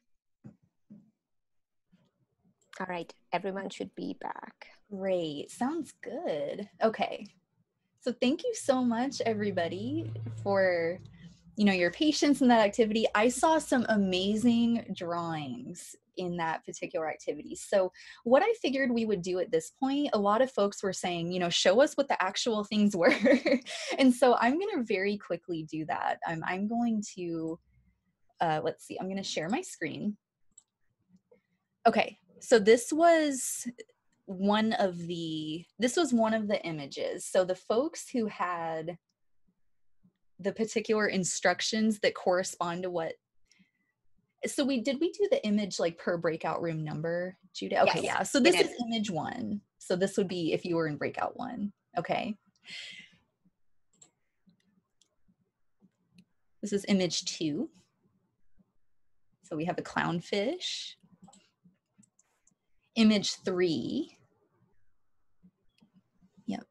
All right, everyone should be back. Great. Sounds good. Okay. So thank you so much everybody for you know your patience in that activity. I saw some amazing drawings in that particular activity. So what I figured we would do at this point, a lot of folks were saying, you know, show us what the actual things were. and so I'm going to very quickly do that. Um, I'm going to uh, let's see, I'm going to share my screen. Okay, so this was one of the this was one of the images so the folks who had the particular instructions that correspond to what so we did we do the image like per breakout room number judah okay Yes, yeah so this is image one so this would be if you were in breakout one okay. This is image two. So we have a clownfish. Image three. Yep.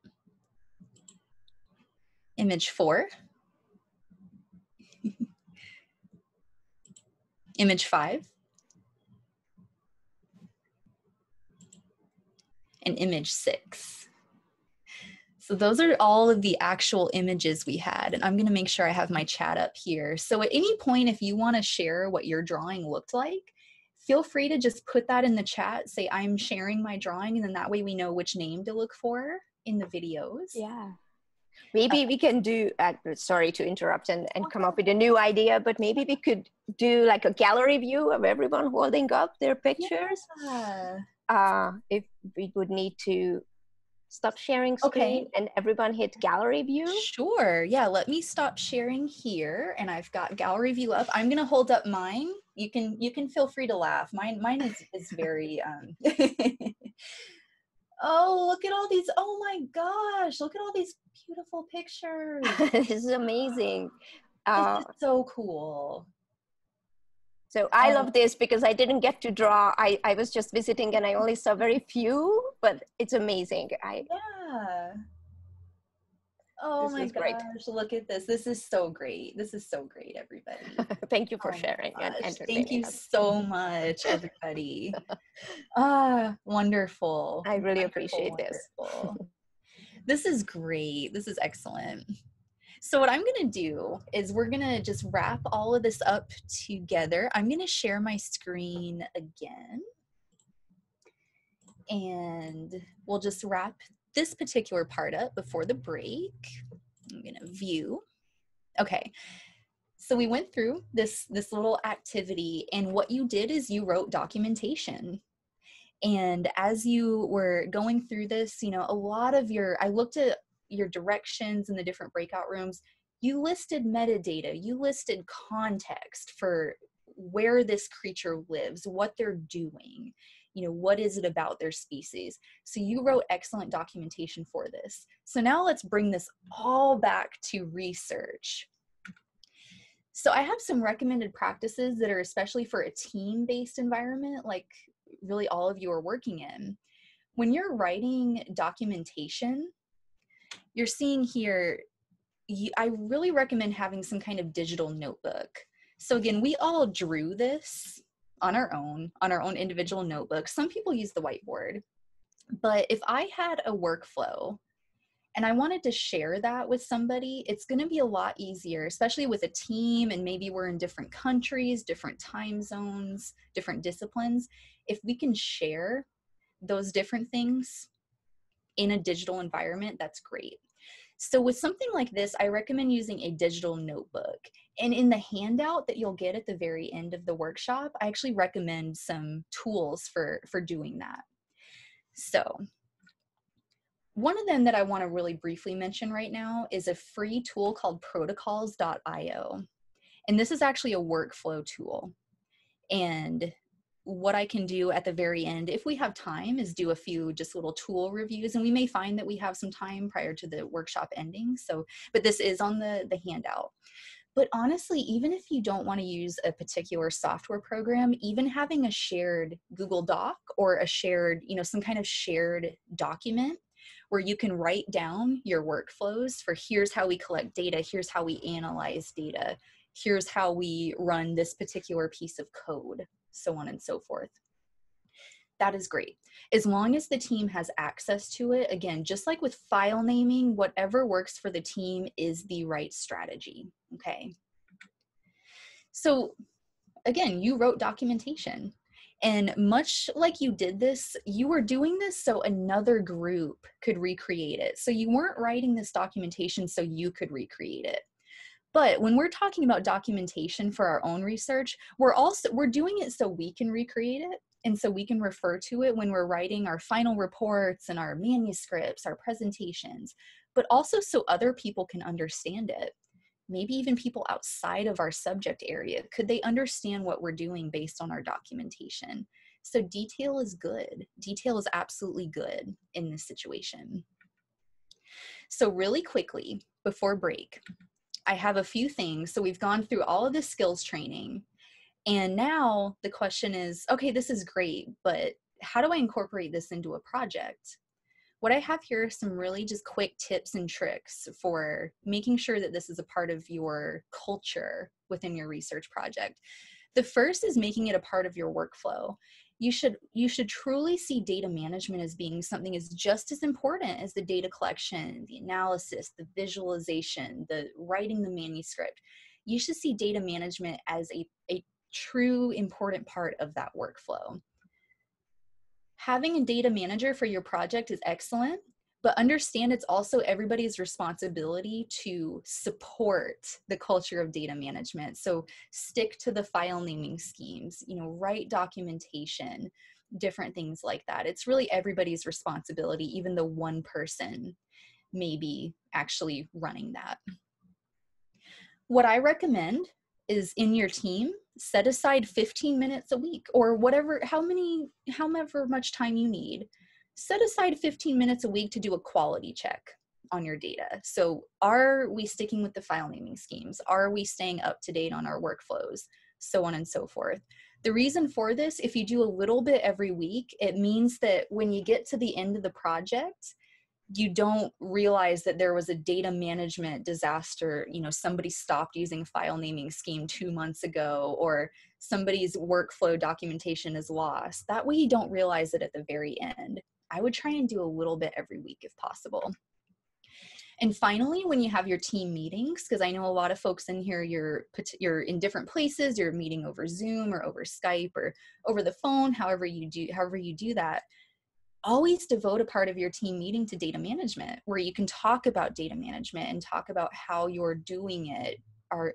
Image four. Image five. And image six. So those are all of the actual images we had. And I'm gonna make sure I have my chat up here. So at any point, if you wanna share what your drawing looked like, feel free to just put that in the chat. Say, I'm sharing my drawing, and then that way we know which name to look for in the videos. Yeah. Maybe we can do, uh, sorry to interrupt and, and come up with a new idea, but maybe we could do like a gallery view of everyone holding up their pictures. Yeah. Uh, if we would need to stop sharing screen Okay. and everyone hit gallery view. Sure. Yeah. Let me stop sharing here, and I've got gallery view up. I'm gonna hold up mine. You can you can feel free to laugh. Mine mine is is very um. oh, look at all these! Oh my gosh! Look at all these beautiful pictures. this is amazing. Uh, this is so cool. So I Um, love this because I didn't get to draw. I, I was just visiting and I only saw very few, but it's amazing. I Yeah. Oh This my is great. gosh! Look at this. This is so great. This is so great, everybody. thank you for Oh sharing and entertaining Thank you us. so much, everybody. ah, wonderful. I really Wonderful, appreciate this. this is great. This is excellent. So, what I'm going to do is we're going to just wrap all of this up together. I'm going to share my screen again. And we'll just wrap this particular part up before the break. I'm gonna view. Okay, so we went through this this little activity, and what you did is you wrote documentation. And as you were going through this, you know, a lot of your I looked at your directions in the different breakout rooms. You listed metadata, you listed context for where this creature lives, what they're doing, you know, what is it about their species. So you wrote excellent documentation for this. So now let's bring this all back to research. So I have some recommended practices that are especially for a team-based environment, like really all of you are working in. When you're writing documentation, you're seeing here, you, I really recommend having some kind of digital notebook. So again, we all drew this on our own, on our own individual notebooks. Some people use the whiteboard. But if I had a workflow and I wanted to share that with somebody, it's going to be a lot easier, especially with a team and maybe we're in different countries, different time zones, different disciplines. If we can share those different things in a digital environment, that's great. So with something like this, I recommend using a digital notebook. And in the handout that you'll get at the very end of the workshop, I actually recommend some tools for, for doing that. So one of them that I want to really briefly mention right now is a free tool called protocols.io. And this is actually a workflow tool. And what I can do at the very end, if we have time, is do a few just little tool reviews. And we may find that we have some time prior to the workshop ending. So, but this is on the, the handout. But honestly, even if you don't want to use a particular software program, even having a shared Google Doc or a shared, you know, some kind of shared document where you can write down your workflows for here's how we collect data, here's how we analyze data, here's how we run this particular piece of code so on and so forth. That is great. As long as the team has access to it, again, just like with file naming, whatever works for the team is the right strategy, okay? So again, you wrote documentation. And much like you did this, you were doing this so another group could recreate it. So you weren't writing this documentation so you could recreate it. But when we're talking about documentation for our own research, we're also we're doing it so we can recreate it and so we can refer to it when we're writing our final reports and our manuscripts, our presentations, but also so other people can understand it. Maybe even people outside of our subject area. Could they understand what we're doing based on our documentation? So detail is good. Detail is absolutely good in this situation. So really quickly, before break, I have a few things. So we've gone through all of the skills training. And now the question is okay, this is great, but how do I incorporate this into a project? What I have here are some really just quick tips and tricks for making sure that this is a part of your culture within your research project. The first is making it a part of your workflow you should you should truly see data management as being something is just as important as the data collection the analysis the visualization the writing the manuscript. You should see data management as a, a true important part of that workflow. Having a data manager for your project is excellent but understand it's also everybody's responsibility to support the culture of data management. So stick to the file naming schemes you know write documentation different things like that. It's really everybody's responsibility even the one person may be actually running that. What i recommend is in your team set aside 15 minutes a week or whatever how many however much time you need set aside 15 minutes a week to do a quality check on your data. So, are we sticking with the file naming schemes? Are we staying up to date on our workflows? So on and so forth. The reason for this, if you do a little bit every week, it means that when you get to the end of the project, you don't realize that there was a data management disaster. You know, somebody stopped using file naming scheme two months ago, or somebody's workflow documentation is lost. That way, you don't realize it at the very end. I would try and do a little bit every week if possible. And finally, when you have your team meetings, because I know a lot of folks in here, you're you're in different places, you're meeting over Zoom or over Skype or over the phone, however you do, however you do that. always devote a part of your team meeting to data management where you can talk about data management and talk about how you're doing it are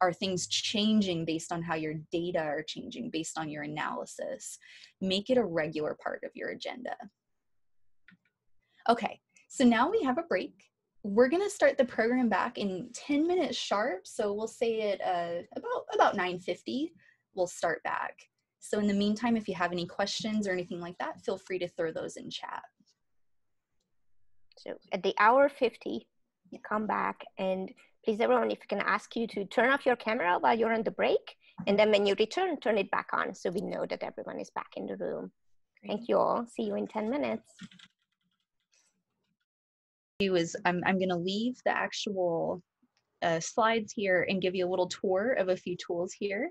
are things changing based on how your data are changing based on your analysis make it a regular part of your agenda okay so now we have a break we're going to start the program back in 10 minutes sharp so we'll say it uh, about about 9.50 we'll start back so in the meantime if you have any questions or anything like that feel free to throw those in chat So at the hour 50, you come back and please everyone, if I can ask you to turn off your camera while you're on the break. And then when you return, turn it back on so we know that everyone is back in the room. Thank you all. See you in 10 minutes. Do is I'm, I'm going to leave the actual uh, slides here and give you a little tour of a few tools here.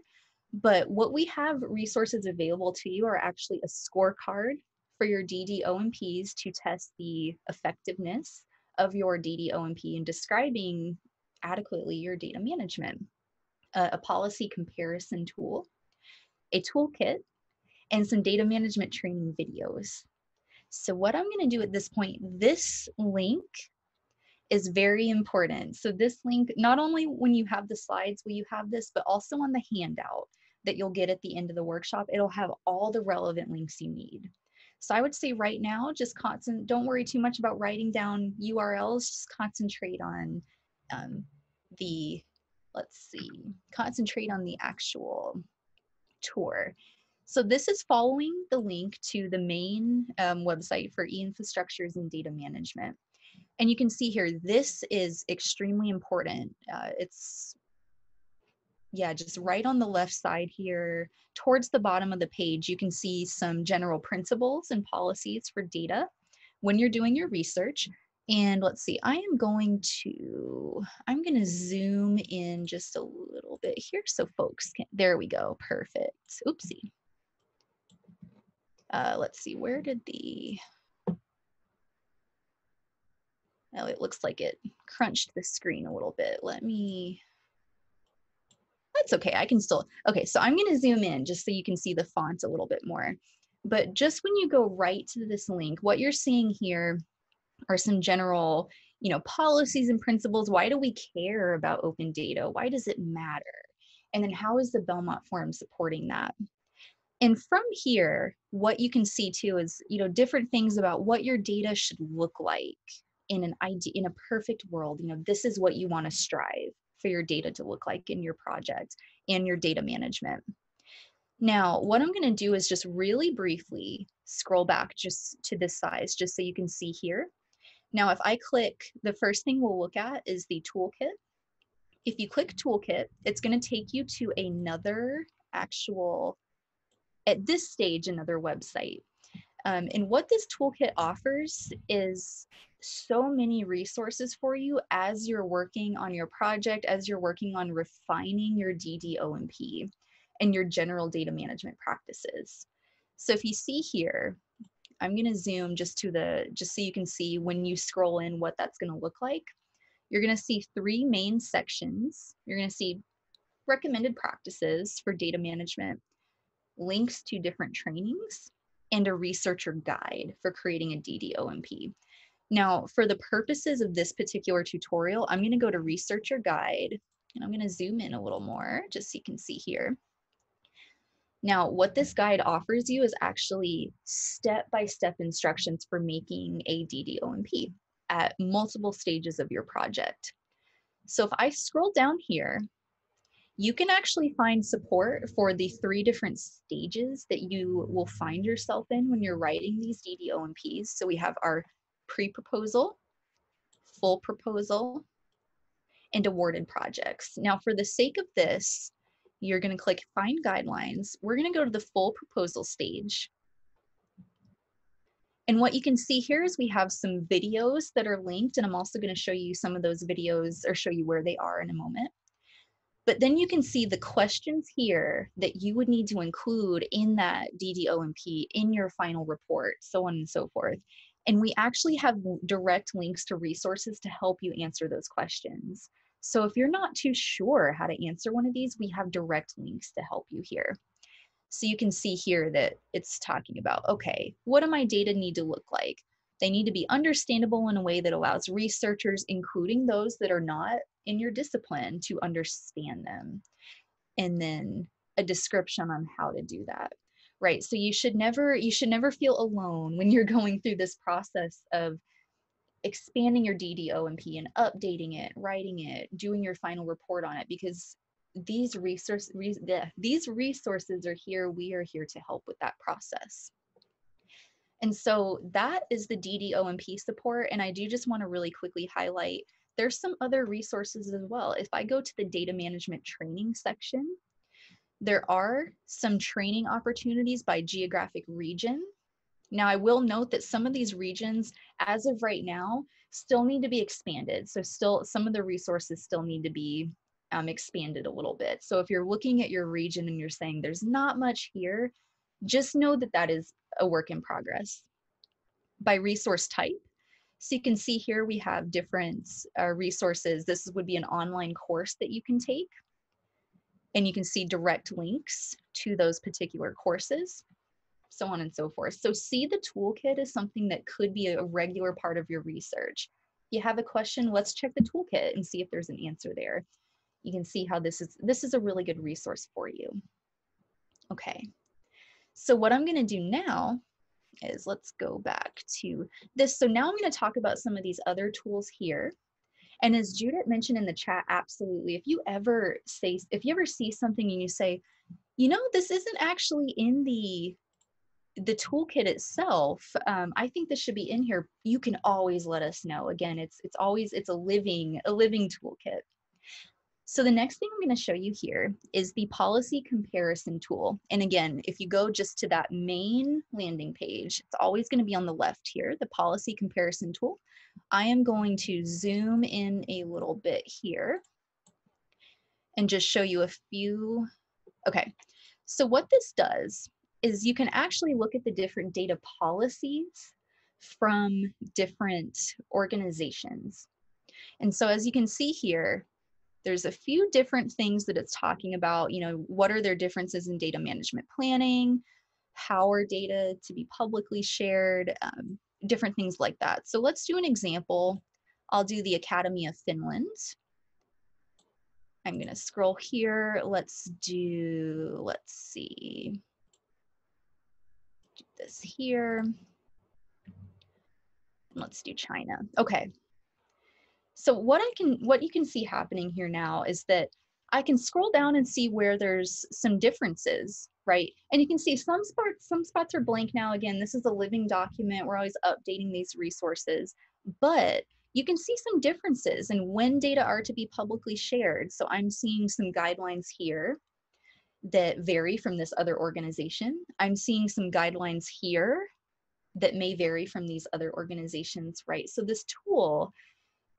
But what we have resources available to you are actually a scorecard for your DDOMPs to test the effectiveness of your DD DDOMP in describing adequately your data management, uh, a policy comparison tool, a toolkit, and some data management training videos. So what I'm going to do at this point, this link is very important. So this link, not only when you have the slides will you have this, but also on the handout that you'll get at the end of the workshop, it'll have all the relevant links you need. So I would say right now, just constant, don't worry too much about writing down URLs, just concentrate on um, the, let's see, concentrate on the actual tour. So this is following the link to the main um, website for e-infrastructures and data management. And you can see here, this is extremely important. Uh, it's, yeah, just right on the left side here, towards the bottom of the page, you can see some general principles and policies for data when you're doing your research. And let's see, I am going to, I'm going to zoom in just a little bit here so folks can, there we go, perfect. Oopsie. Uh, let's see, where did the, oh, it looks like it crunched the screen a little bit. Let me, that's okay, I can still, okay, so I'm gonna zoom in just so you can see the font a little bit more. But just when you go right to this link, what you're seeing here are some general, you know, policies and principles. Why do we care about open data? Why does it matter? And then how is the Belmont Forum supporting that? And from here, what you can see too is, you know, different things about what your data should look like in an idea, in a perfect world. You know, this is what you want to strive for your data to look like in your project and your data management. Now, what I'm going to do is just really briefly scroll back just to this size, just so you can see here. Now, if I click, the first thing we'll look at is the toolkit. If you click toolkit, it's going to take you to another actual, at this stage, another website. Um, and what this toolkit offers is so many resources for you as you're working on your project, as you're working on refining your DDOMP and your general data management practices. So if you see here, I'm going to zoom just to the, just so you can see when you scroll in what that's going to look like. You're going to see three main sections. You're going to see recommended practices for data management, links to different trainings, and a researcher guide for creating a DDOMP. Now, for the purposes of this particular tutorial, I'm going to go to researcher guide, and I'm going to zoom in a little more just so you can see here. Now, what this guide offers you is actually step-by-step -step instructions for making a DDOMP at multiple stages of your project. So if I scroll down here, you can actually find support for the three different stages that you will find yourself in when you're writing these DDOMPs. So we have our pre-proposal, full proposal, and awarded projects. Now for the sake of this, you're gonna click find guidelines. We're gonna go to the full proposal stage. And what you can see here is we have some videos that are linked and I'm also gonna show you some of those videos or show you where they are in a moment. But then you can see the questions here that you would need to include in that DDOMP in your final report, so on and so forth. And we actually have direct links to resources to help you answer those questions. So if you're not too sure how to answer one of these, we have direct links to help you here. So you can see here that it's talking about, okay, what do my data need to look like? They need to be understandable in a way that allows researchers, including those that are not in your discipline, to understand them. And then a description on how to do that. Right. So you should never you should never feel alone when you're going through this process of expanding your DDOMP and updating it, writing it, doing your final report on it because these resource re, these resources are here. We are here to help with that process. And so that is the DDOMP support. And I do just want to really quickly highlight there's some other resources as well. If I go to the data management training section, there are some training opportunities by geographic region. Now, I will note that some of these regions, as of right now, still need to be expanded. So still, some of the resources still need to be um, expanded a little bit. So if you're looking at your region and you're saying there's not much here, just know that that is a work in progress. By resource type, so you can see here we have different uh, resources. This would be an online course that you can take. And you can see direct links to those particular courses, so on and so forth. So see the toolkit as something that could be a regular part of your research. If you have a question, let's check the toolkit and see if there's an answer there. You can see how this is, this is a really good resource for you. Okay, so what I'm gonna do now is let's go back to this. So now I'm gonna talk about some of these other tools here. And as Judith mentioned in the chat, absolutely, if you ever say, if you ever see something and you say, you know, this isn't actually in the the toolkit itself um, i think this should be in here you can always let us know again it's it's always it's a living a living toolkit so the next thing I'm going to show you here is the policy comparison tool. And again, if you go just to that main landing page, it's always going to be on the left here, the policy comparison tool. I am going to zoom in a little bit here and just show you a few. Okay, so what this does is you can actually look at the different data policies from different organizations. And so as you can see here, there's a few different things that it's talking about. You know, what are their differences in data management planning? How are data to be publicly shared? Um, different things like that. So let's do an example. I'll do the Academy of Finland. I'm gonna scroll here. Let's do, let's see, do this here. Let's do China. Okay, so what I can, what you can see happening here now is that I can scroll down and see where there's some differences, right? And you can see some spots, some spots are blank now. Again, this is a living document. We're always updating these resources, but you can see some differences in when data are to be publicly shared. So I'm seeing some guidelines here that vary from this other organization. I'm seeing some guidelines here that may vary from these other organizations, right? So this tool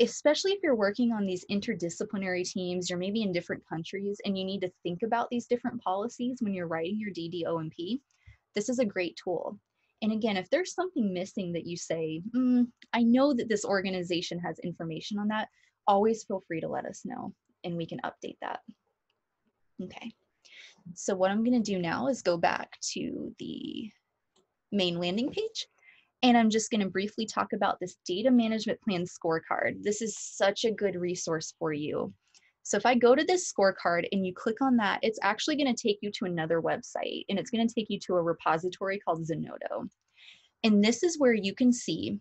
especially if you're working on these interdisciplinary teams, you're maybe in different countries and you need to think about these different policies when you're writing your DDOMP, this is a great tool. And again, if there's something missing that you say, mm, I know that this organization has information on that, always feel free to let us know and we can update that. Okay, so what I'm gonna do now is go back to the main landing page and I'm just going to briefly talk about this data management plan scorecard. This is such a good resource for you. So if I go to this scorecard and you click on that, it's actually going to take you to another website and it's going to take you to a repository called Zenodo. And this is where you can see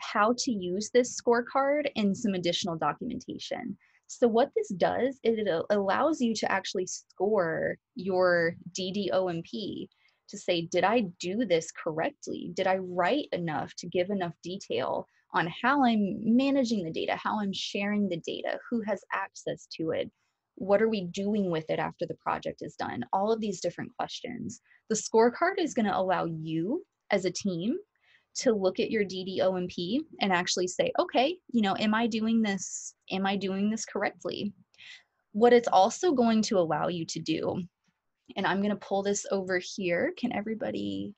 how to use this scorecard and some additional documentation. So what this does is it allows you to actually score your DDOMP to say, did I do this correctly? Did I write enough to give enough detail on how I'm managing the data, how I'm sharing the data, who has access to it? What are we doing with it after the project is done? All of these different questions. The scorecard is going to allow you as a team to look at your DDOMP and actually say, okay, you know, am I doing this? Am I doing this correctly? What it's also going to allow you to do and I'm gonna pull this over here. Can everybody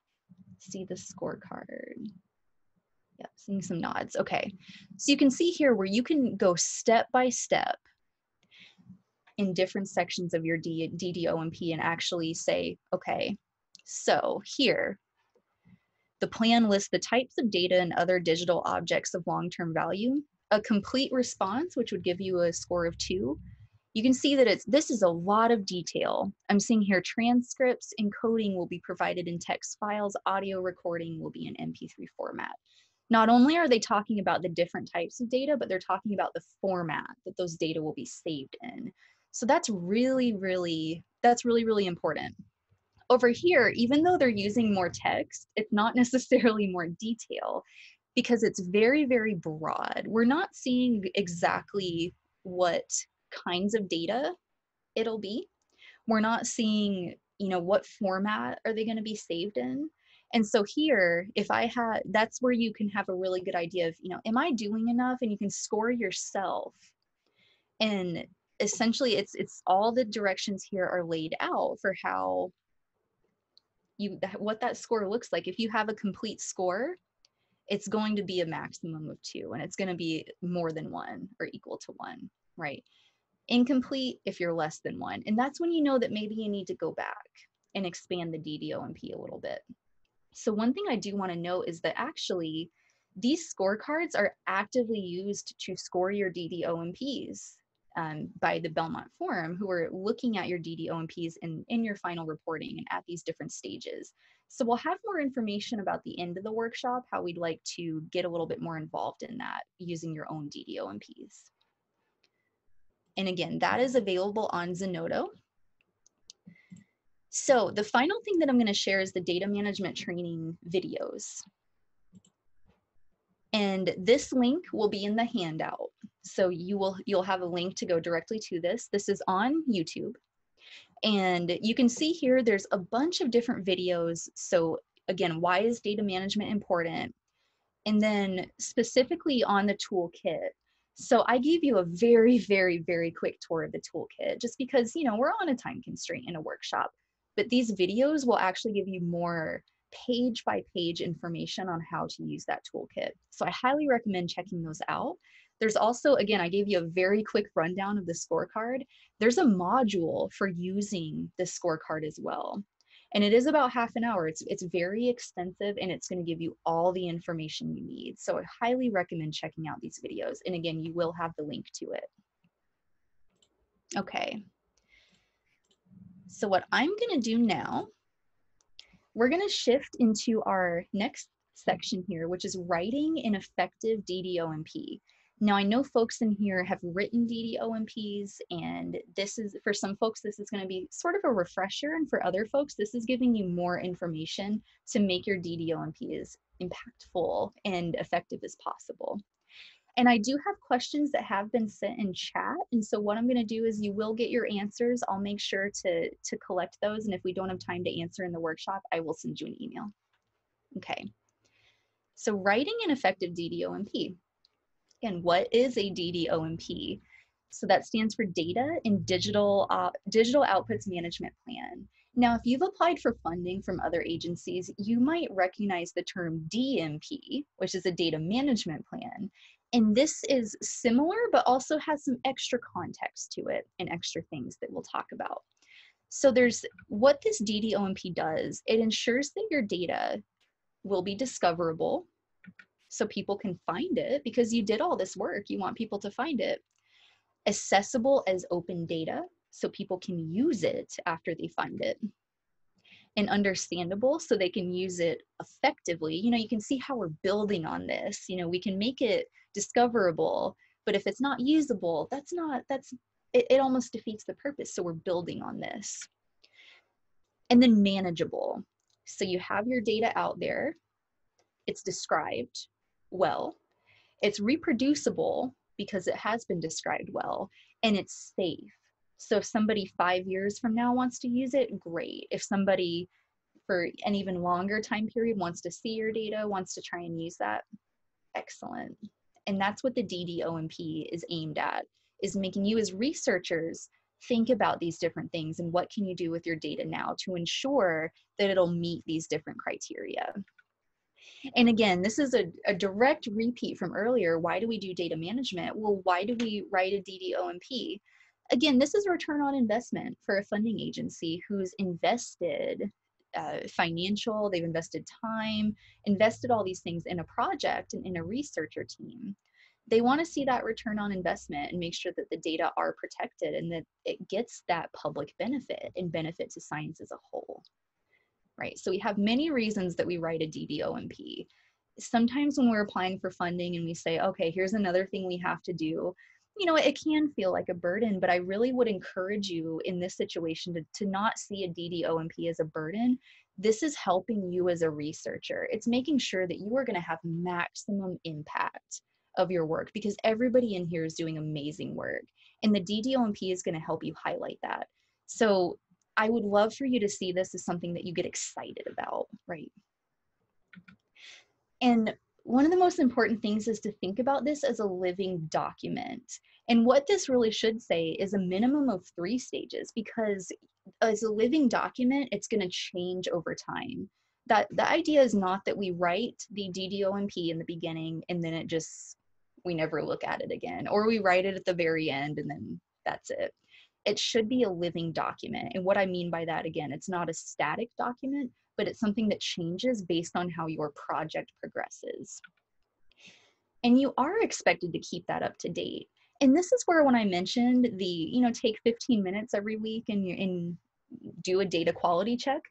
see the scorecard? Yep, seeing some nods. Okay, so you can see here where you can go step by step in different sections of your DDOMP and actually say, okay, so here, the plan lists the types of data and other digital objects of long-term value. A complete response, which would give you a score of two. You can see that it's this is a lot of detail. I'm seeing here transcripts, encoding will be provided in text files, audio recording will be in MP3 format. Not only are they talking about the different types of data, but they're talking about the format that those data will be saved in. So that's really, really, that's really, really important. Over here, even though they're using more text, it's not necessarily more detail because it's very, very broad. We're not seeing exactly what kinds of data it'll be. We're not seeing, you know, what format are they going to be saved in. And so here, if I had, that's where you can have a really good idea of, you know, am I doing enough? And you can score yourself. And essentially, it's it's all the directions here are laid out for how you what that score looks like. If you have a complete score, it's going to be a maximum of two, and it's going to be more than one or equal to one, right? Incomplete if you're less than one, and that's when you know that maybe you need to go back and expand the DDOMP a little bit. So one thing I do want to note is that actually these scorecards are actively used to score your DDOMPs um, by the Belmont Forum who are looking at your DDOMPs in, in your final reporting and at these different stages. So we'll have more information about the end of the workshop, how we'd like to get a little bit more involved in that using your own DDOMPs. And again, that is available on Zenodo. So the final thing that I'm gonna share is the data management training videos. And this link will be in the handout. So you will, you'll have a link to go directly to this. This is on YouTube. And you can see here, there's a bunch of different videos. So again, why is data management important? And then specifically on the toolkit. So I gave you a very, very, very quick tour of the toolkit just because, you know, we're on a time constraint in a workshop. But these videos will actually give you more page by page information on how to use that toolkit. So I highly recommend checking those out. There's also, again, I gave you a very quick rundown of the scorecard. There's a module for using the scorecard as well. And it is about half an hour. It's, it's very extensive and it's going to give you all the information you need. So I highly recommend checking out these videos. And again, you will have the link to it. Okay. So what I'm going to do now we're going to shift into our next section here, which is writing an effective DDOMP. Now, I know folks in here have written DDOMPs, and this is, for some folks, this is going to be sort of a refresher, and for other folks, this is giving you more information to make your DDOMP as impactful and effective as possible. And I do have questions that have been sent in chat. And so what I'm going to do is you will get your answers. I'll make sure to, to collect those. And if we don't have time to answer in the workshop, I will send you an email. Okay. So writing an effective DDOMP. Again, what is a DDOMP? So that stands for Data and Digital, uh, Digital Outputs Management Plan. Now, if you've applied for funding from other agencies, you might recognize the term DMP, which is a data management plan. And this is similar, but also has some extra context to it and extra things that we'll talk about. So there's what this DDOMP does, it ensures that your data will be discoverable so people can find it because you did all this work, you want people to find it. Accessible as open data so people can use it after they find it and understandable so they can use it effectively. You know, you can see how we're building on this. You know, we can make it discoverable, but if it's not usable, that's not, that's, it, it almost defeats the purpose. So we're building on this. And then manageable. So you have your data out there, it's described well, it's reproducible because it has been described well, and it's safe. So if somebody five years from now wants to use it, great. If somebody for an even longer time period wants to see your data, wants to try and use that, excellent. And that's what the DDOMP is aimed at, is making you as researchers think about these different things and what can you do with your data now to ensure that it'll meet these different criteria. And again, this is a, a direct repeat from earlier. Why do we do data management? Well, why do we write a DDOMP? again, this is return on investment for a funding agency who's invested uh, financial, they've invested time, invested all these things in a project and in a researcher team. They want to see that return on investment and make sure that the data are protected and that it gets that public benefit and benefit to science as a whole. Right. So we have many reasons that we write a DDOMP. Sometimes when we're applying for funding and we say, okay, here's another thing we have to do, you know, it can feel like a burden, but I really would encourage you in this situation to, to not see a DDOMP as a burden. This is helping you as a researcher. It's making sure that you are going to have maximum impact of your work because everybody in here is doing amazing work. And the DDOMP is going to help you highlight that. So I would love for you to see this as something that you get excited about, right? And one of the most important things is to think about this as a living document. And what this really should say is a minimum of three stages because as a living document, it's going to change over time. That the idea is not that we write the DDOMP in the beginning and then it just we never look at it again, or we write it at the very end and then that's it. It should be a living document. And what I mean by that, again, it's not a static document, but it's something that changes based on how your project progresses. And you are expected to keep that up to date. And this is where when I mentioned the, you know, take 15 minutes every week and, and do a data quality check,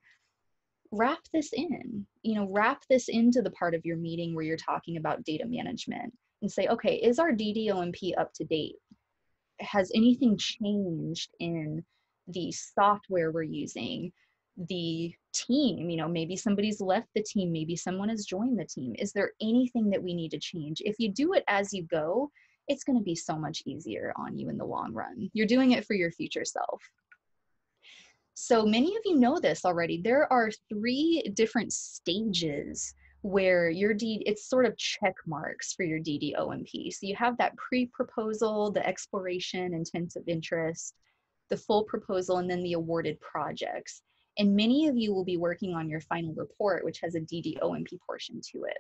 wrap this in, you know, wrap this into the part of your meeting where you're talking about data management and say, okay, is our DDOMP up to date? Has anything changed in the software we're using? the team you know maybe somebody's left the team maybe someone has joined the team. Is there anything that we need to change? If you do it as you go it's going to be so much easier on you in the long run. You're doing it for your future self. So many of you know this already. There are three different stages where your D it's sort of check marks for your DDOMP. So you have that pre-proposal, the exploration, intent of interest, the full proposal, and then the awarded projects. And many of you will be working on your final report, which has a DDOMP portion to it.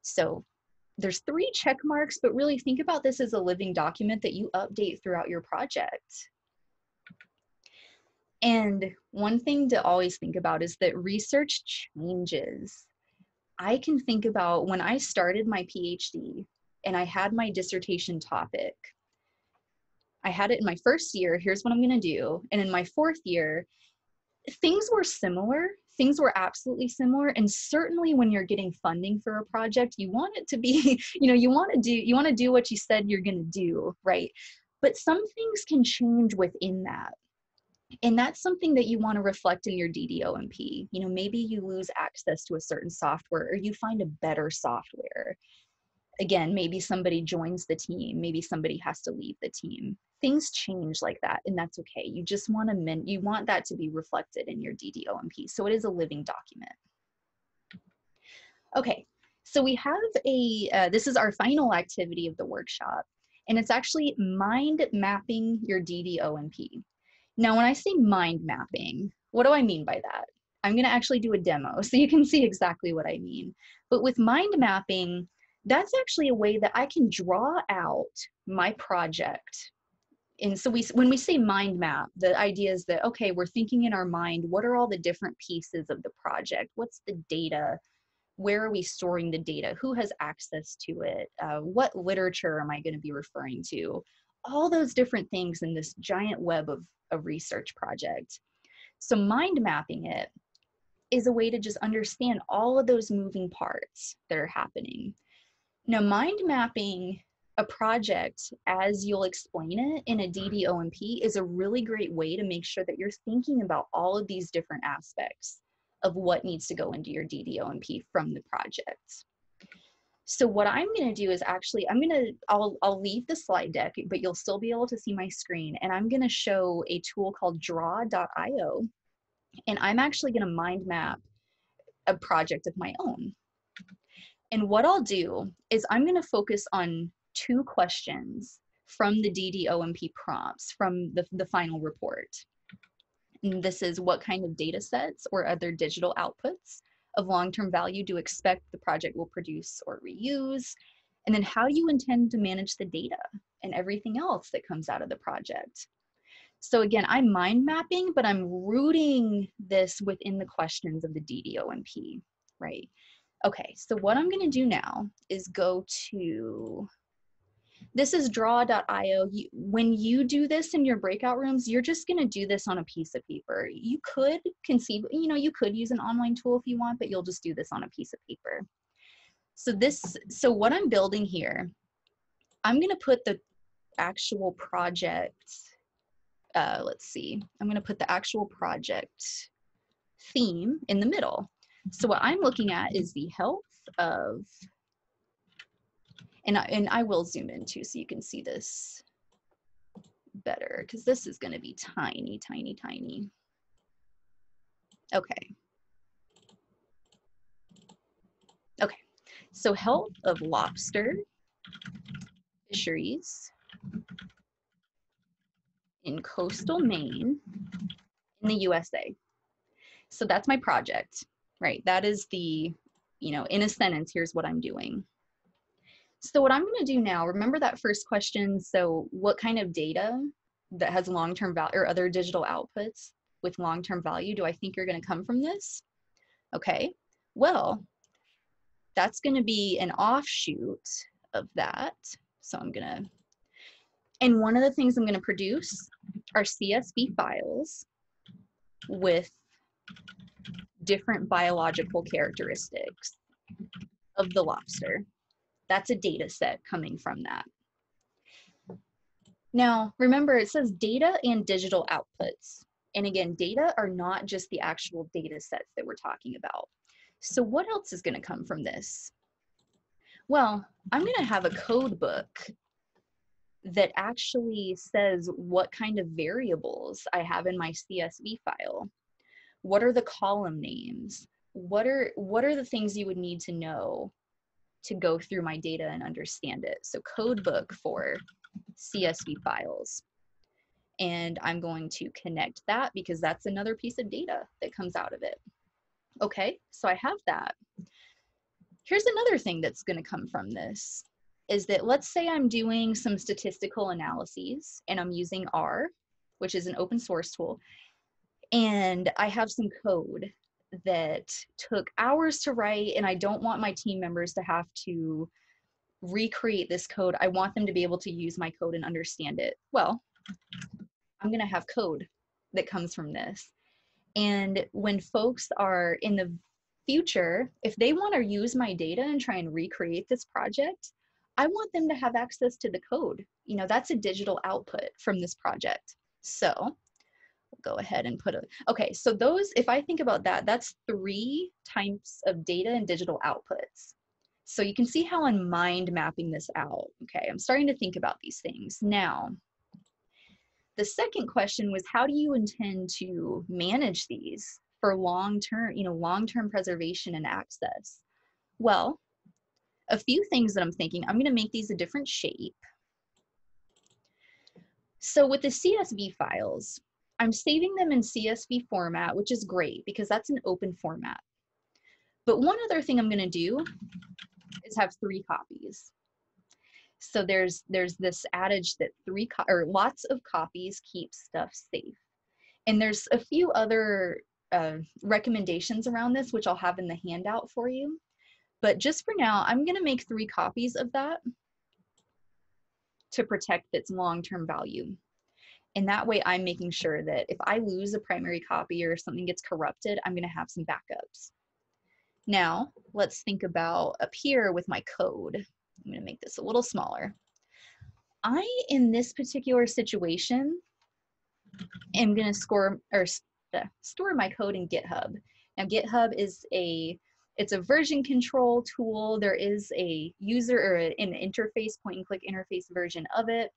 So there's three check marks, but really think about this as a living document that you update throughout your project. And one thing to always think about is that research changes. I can think about when I started my PhD and I had my dissertation topic. I had it in my first year, here's what I'm going to do. And in my fourth year, things were similar things were absolutely similar and certainly when you're getting funding for a project you want it to be you know you want to do you want to do what you said you're going to do right but some things can change within that and that's something that you want to reflect in your DDOMP. You know, maybe you lose access to a certain software or you find a better software. Again, maybe somebody joins the team, maybe somebody has to leave the team. Things change like that and that's okay. You just want to min you want that to be reflected in your DDOMP so it is a living document. Okay so we have a uh, this is our final activity of the workshop and it's actually mind mapping your DDOMP now when I say mind mapping what do I mean by that? I'm going to actually do a demo so you can see exactly what I mean. But with mind mapping that's actually a way that I can draw out my project. And so we when we say mind map the idea is that okay we're thinking in our mind what are all the different pieces of the project? What's the data? Where are we storing the data? Who has access to it? Uh, what literature am i going to be referring to? All those different things in this giant web of a research project so mind mapping it is a way to just understand all of those moving parts that are happening now mind mapping a project as you'll explain it in a DDOMP is a really great way to make sure that you're thinking about all of these different aspects of what needs to go into your DDOMP from the project. So what I'm going to do is actually, I'm going to, I'll, I'll leave the slide deck, but you'll still be able to see my screen. And I'm going to show a tool called draw.io. And I'm actually going to mind map a project of my own. And what I'll do is I'm going to focus on two questions from the DDOMP prompts from the, the final report. And this is what kind of data sets or other digital outputs of long-term value do expect the project will produce or reuse, and then how you intend to manage the data and everything else that comes out of the project. So again, I'm mind mapping, but I'm rooting this within the questions of the DDOMP, right? Okay, so what I'm gonna do now is go to, this is draw.io. When you do this in your breakout rooms, you're just gonna do this on a piece of paper. You could conceive, you know, you could use an online tool if you want, but you'll just do this on a piece of paper. So this, so what I'm building here, I'm gonna put the actual project, uh, let's see, I'm gonna put the actual project theme in the middle. So what I'm looking at is the health of, and I, and I will zoom in too so you can see this better because this is going to be tiny, tiny, tiny. Okay. Okay, so health of lobster fisheries in coastal Maine in the USA. So that's my project right? That is the, you know, in a sentence, here's what I'm doing. So what I'm gonna do now, remember that first question, so what kind of data that has long-term value or other digital outputs with long-term value do I think are gonna come from this? Okay, well, that's gonna be an offshoot of that. So I'm gonna, and one of the things I'm gonna produce are CSV files with different biological characteristics of the lobster. That's a data set coming from that. Now, remember it says data and digital outputs. And again, data are not just the actual data sets that we're talking about. So what else is gonna come from this? Well, I'm gonna have a code book that actually says what kind of variables I have in my CSV file what are the column names what are what are the things you would need to know to go through my data and understand it. So code book for csv files. And i'm going to connect that because that's another piece of data that comes out of it. Okay so i have that. Here's another thing that's going to come from this is that let's say i'm doing some statistical analyses and i'm using r which is an open source tool and I have some code that took hours to write and I don't want my team members to have to recreate this code. I want them to be able to use my code and understand it. Well, I'm going to have code that comes from this. And when folks are in the future, if they want to use my data and try and recreate this project, I want them to have access to the code. You know, that's a digital output from this project. So go ahead and put a, okay, so those, if I think about that, that's three types of data and digital outputs. So you can see how I'm mind mapping this out. Okay, I'm starting to think about these things. Now, the second question was how do you intend to manage these for long-term, you know, long-term preservation and access? Well, a few things that I'm thinking, I'm gonna make these a different shape. So with the CSV files, I'm saving them in CSV format, which is great because that's an open format. But one other thing I'm gonna do is have three copies. So there's there's this adage that three or lots of copies keep stuff safe. And there's a few other uh, recommendations around this, which I'll have in the handout for you. But just for now, I'm gonna make three copies of that to protect its long-term value. And that way I'm making sure that if I lose a primary copy or something gets corrupted, I'm gonna have some backups. Now, let's think about up here with my code. I'm gonna make this a little smaller. I, in this particular situation, am gonna score or uh, store my code in GitHub. Now GitHub is a it's a version control tool. There is a user or an interface, point and click interface version of it.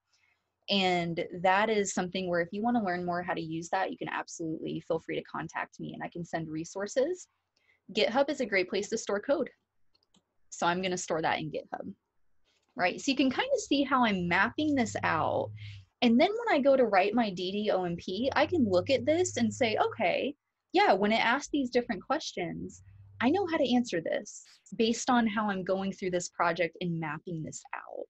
And that is something where if you want to learn more how to use that, you can absolutely feel free to contact me and I can send resources. GitHub is a great place to store code. So I'm going to store that in GitHub. Right? So you can kind of see how I'm mapping this out. And then when I go to write my DDOMP, I can look at this and say, okay, yeah, when it asks these different questions, I know how to answer this based on how I'm going through this project and mapping this out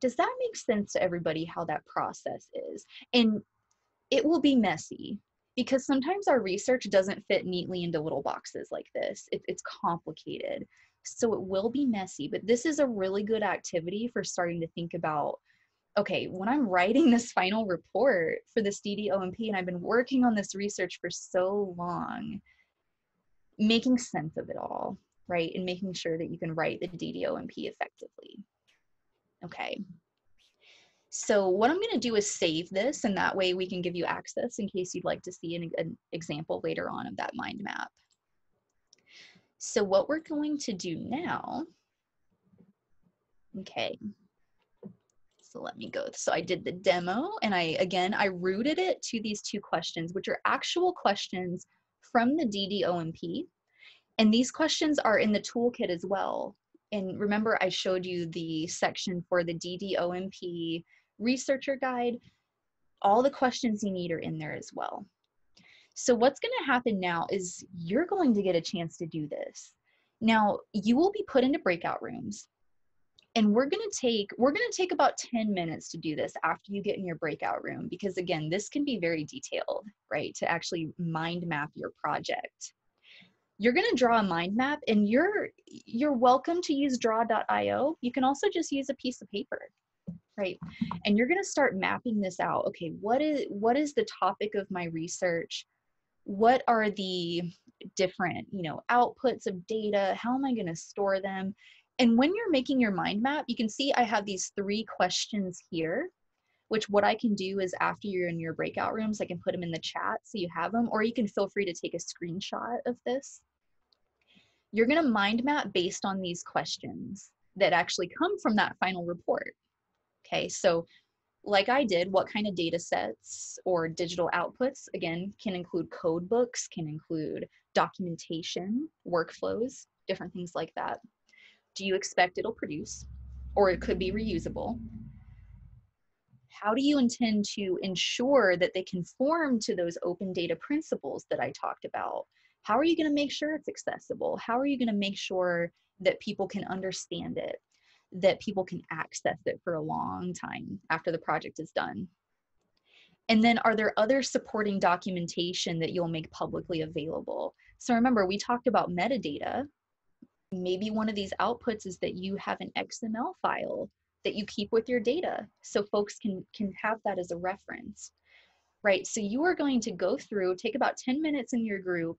does that make sense to everybody how that process is and it will be messy because sometimes our research doesn't fit neatly into little boxes like this. It, it's complicated. So it will be messy, but this is a really good activity for starting to think about okay, when I'm writing this final report for this DDOMP and I've been working on this research for so long, making sense of it all, right? And making sure that you can write the DDOMP effectively. Okay. So what I'm gonna do is save this and that way we can give you access in case you'd like to see an, an example later on of that mind map. So what we're going to do now, okay, so let me go. So I did the demo and I, again, I rooted it to these two questions, which are actual questions from the DDOMP. And these questions are in the toolkit as well. And remember, I showed you the section for the DDOMP researcher guide. All the questions you need are in there as well. So what's going to happen now is you're going to get a chance to do this. Now, you will be put into breakout rooms and we're going to take we're going to take about 10 minutes to do this after you get in your breakout room because again this can be very detailed right to actually mind map your project you're going to draw a mind map and you're you're welcome to use draw.io you can also just use a piece of paper right? And you're going to start mapping this out. Okay what is what is the topic of my research? What are the different you know outputs of data? How am i going to store them? And when you're making your mind map, you can see I have these three questions here, which what I can do is after you're in your breakout rooms, I can put them in the chat so you have them, or you can feel free to take a screenshot of this. You're gonna mind map based on these questions that actually come from that final report. Okay, so like I did, what kind of data sets or digital outputs, again, can include code books, can include documentation, workflows, different things like that do you expect it'll produce? Or it could be reusable. How do you intend to ensure that they conform to those open data principles that I talked about? How are you going to make sure it's accessible? How are you going to make sure that people can understand it, that people can access it for a long time after the project is done? And then are there other supporting documentation that you'll make publicly available? So remember, we talked about metadata, maybe one of these outputs is that you have an XML file that you keep with your data so folks can can have that as a reference right? So you are going to go through take about 10 minutes in your group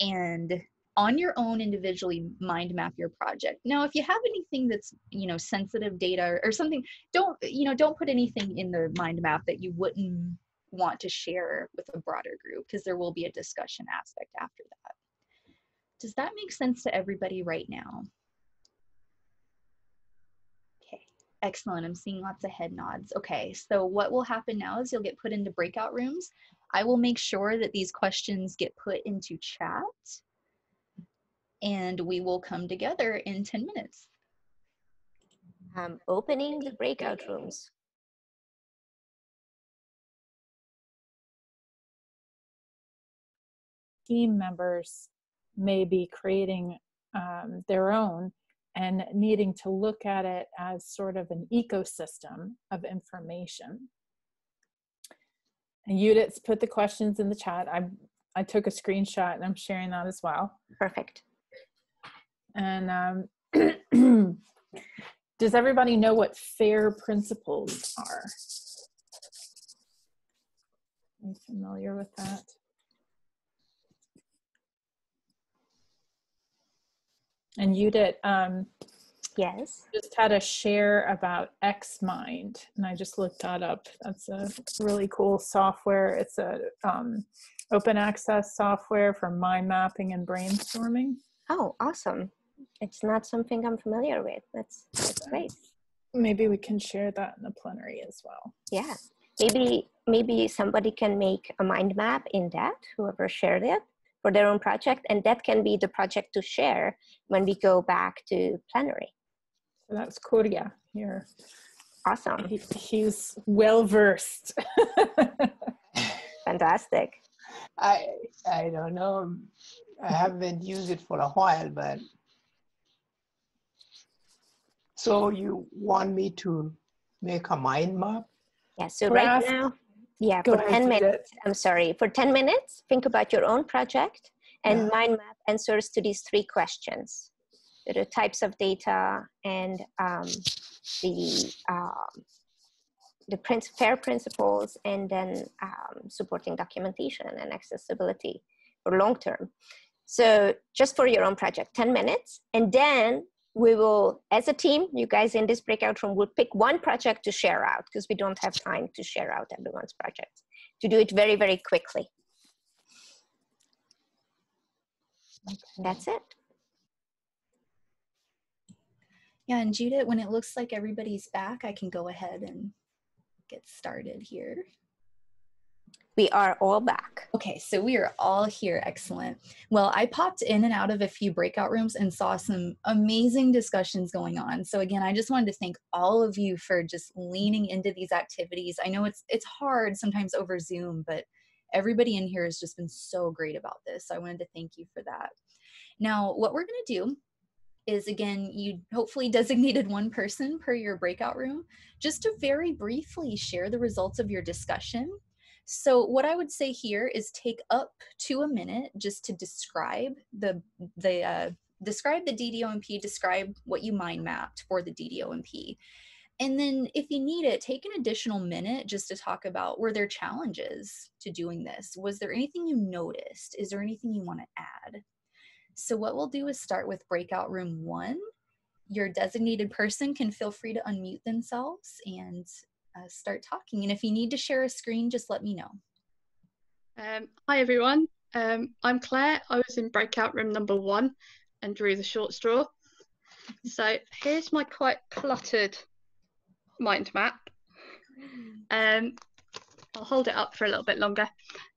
and on your own individually mind map your project. Now if you have anything that's you know sensitive data or something don't you know don't put anything in the mind map that you wouldn't want to share with a broader group because there will be a discussion aspect after that. Does that make sense to everybody right now? Okay, excellent. I'm seeing lots of head nods. Okay, so what will happen now is you'll get put into breakout rooms. I will make sure that these questions get put into chat and we will come together in 10 minutes. Um, opening the breakout rooms. Team members may be creating um, their own and needing to look at it as sort of an ecosystem of information. And Judith's put the questions in the chat. I I took a screenshot and I'm sharing that as well. Perfect. And um, does everybody know what FAIR principles are? Are you familiar with that? And you did, um, yes, just had a share about XMind, and I just looked that up. That's a really cool software. It's a um, open access software for mind mapping and brainstorming. Oh, awesome! It's not something I'm familiar with. That's that's great. Maybe we can share that in the plenary as well. Yeah, maybe maybe somebody can make a mind map in that. Whoever shared it, for their own project and that can be the project to share when we go back to plenary. So that's Korea here. Awesome. He, he's well versed fantastic. I i don't know. I haven't used it for a while but so you want me to make a mind map? Yeah so right now Yeah, Go for 10 Judith. minutes, I'm sorry, for 10 minutes, think about your own project and Yeah. mind map answers to these three questions. The types of data and um, the, um, the prin- FAIR principles and then um, supporting documentation and accessibility for long term. So just for your own project, 10 minutes. And then we will, as a team, you guys in this breakout room will pick one project to share out because we don't have time to share out everyone's projects. To do it very, very quickly. That's it. Yeah, and Judith, when it looks like everybody's back, I can go ahead and get started here. We are all back. Okay, so we are all here. Excellent. Well, I popped in and out of a few breakout rooms and saw some amazing discussions going on. So again, I just wanted to thank all of you for just leaning into these activities. I know it's it's hard sometimes over Zoom, but everybody in here has just been so great about this. So I wanted to thank you for that. Now, what we're going to do is again, you hopefully designated one person per your breakout room just to very briefly share the results of your discussion. So what I would say here is take up to a minute just to describe the the uh, describe the DDOMP, describe what you mind mapped for the DDOMP. And then if you need it, take an additional minute just to talk about were there challenges to doing this? Was there anything you noticed? Is there anything you want to add? So what we'll do is start with breakout room one. Your designated person can feel free to unmute themselves and uh, start talking. And if you need to share a screen, just let me know. Um, hi everyone, um, I'm Claire. I was in breakout room number one and drew the short straw. So here's my quite cluttered mind map. Um, I'll hold it up for a little bit longer.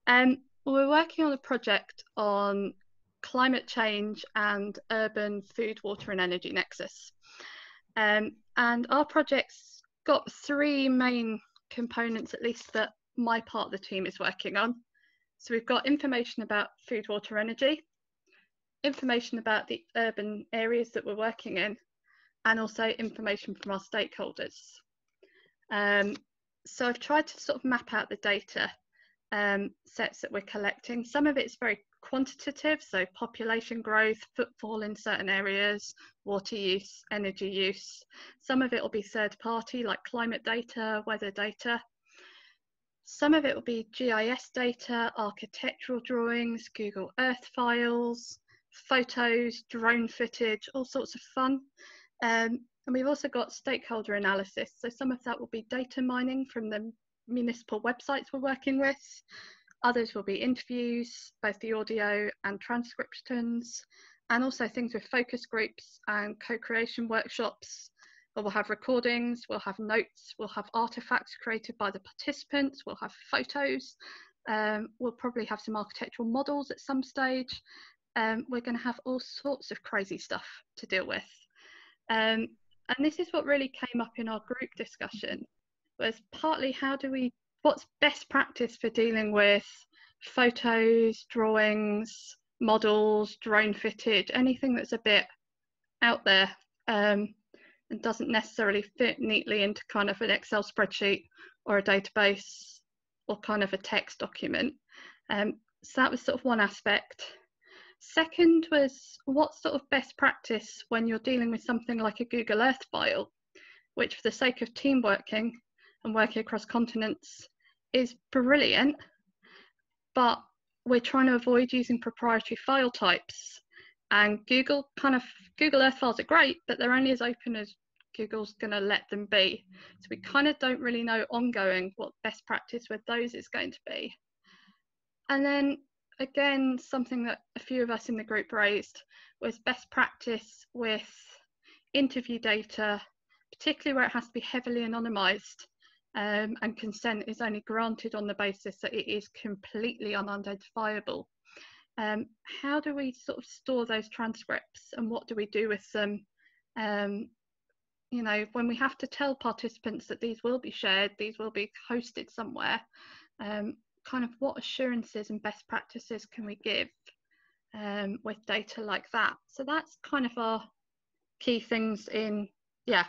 Um, we're working on a project on climate change and urban food, water and energy nexus. Um, and our project's got three main components, at least that my part of the team is working on. So we've got information about food, water, energy, information about the urban areas that we're working in, and also information from our stakeholders. Um, so I've tried to sort of map out the data um, sets that we're collecting. Some of it's very quantitative, so population growth, footfall in certain areas, water use, energy use. Some of it will be third party, like climate data, weather data. Some of it will be GIS data, architectural drawings, Google Earth files, photos, drone footage, all sorts of fun. Um, and we've also got stakeholder analysis. So some of that will be data mining from the municipal websites we're working with. Others will be interviews, both the audio and transcriptions, and also things with focus groups and co-creation workshops. We'll have recordings, we'll have notes, we'll have artifacts created by the participants, we'll have photos, um, we'll probably have some architectural models at some stage. Um, we're going to have all sorts of crazy stuff to deal with. Um, and this is what really came up in our group discussion was partly how do we what's best practice for dealing with photos drawings models drone footage anything that's a bit out there um, and doesn't necessarily fit neatly into kind of an excel spreadsheet or a database or kind of a text document? Um, so that was sort of one aspect. Second was what sort of best practice when you're dealing with something like a google earth file which for the sake of team working and working across continents is brilliant, but we're trying to avoid using proprietary file types. And Google kind of, Google Earth files are great, but they're only as open as Google's going to let them be. So we kind of don't really know ongoing what best practice with those is going to be. And then again, something that a few of us in the group raised was best practice with interview data, particularly where it has to be heavily anonymized um, and consent is only granted on the basis that it is completely unidentifiable. Um, how do we sort of store those transcripts and what do we do with them? Um, you know, when we have to tell participants that these will be shared, these will be hosted somewhere, um, kind of what assurances and best practices can we give um, with data like that? So that's kind of our key things in, yeah,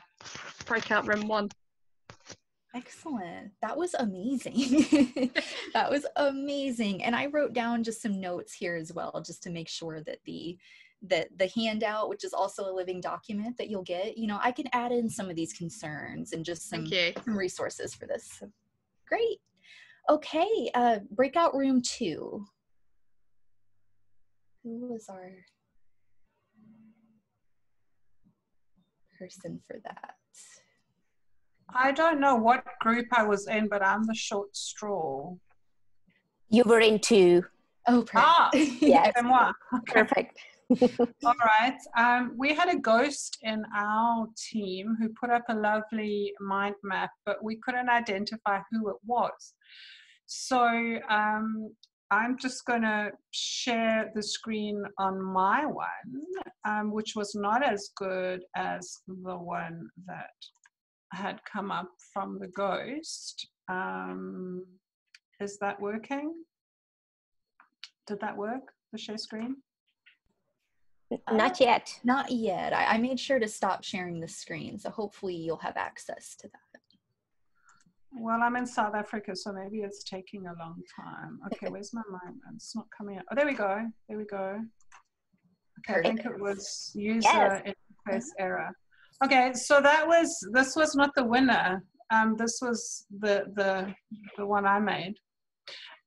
breakout room one. Excellent. That was amazing. that was amazing. And I wrote down just some notes here as well, just to make sure that the that the handout, which is also a living document that you'll get, you know, I can add in some of these concerns and just some, some resources for this. So, great. Okay, uh, breakout room two. Who was our person for that? I don't know what group I was in, but I'm the short straw. You were in two. Oh, perfect. Ah, yes. c'est. Perfect. All right. Um, we had a ghost in our team who put up a lovely mind map, but we couldn't identify who it was. So um, I'm just going to share the screen on my one, um, which was not as good as the one that had come up from the ghost. Um, is that working? Did that work, the share screen? Not yet. Not yet. I, I made sure to stop sharing the screen, so hopefully you'll have access to that. Well, I'm in South Africa, so maybe it's taking a long time. Okay, where's my mind? It's not coming up. Oh, there we go. There we go. Okay, I think it was user Yes. interface error. Okay, so that was this was not the winner. Um, this was the the the one I made,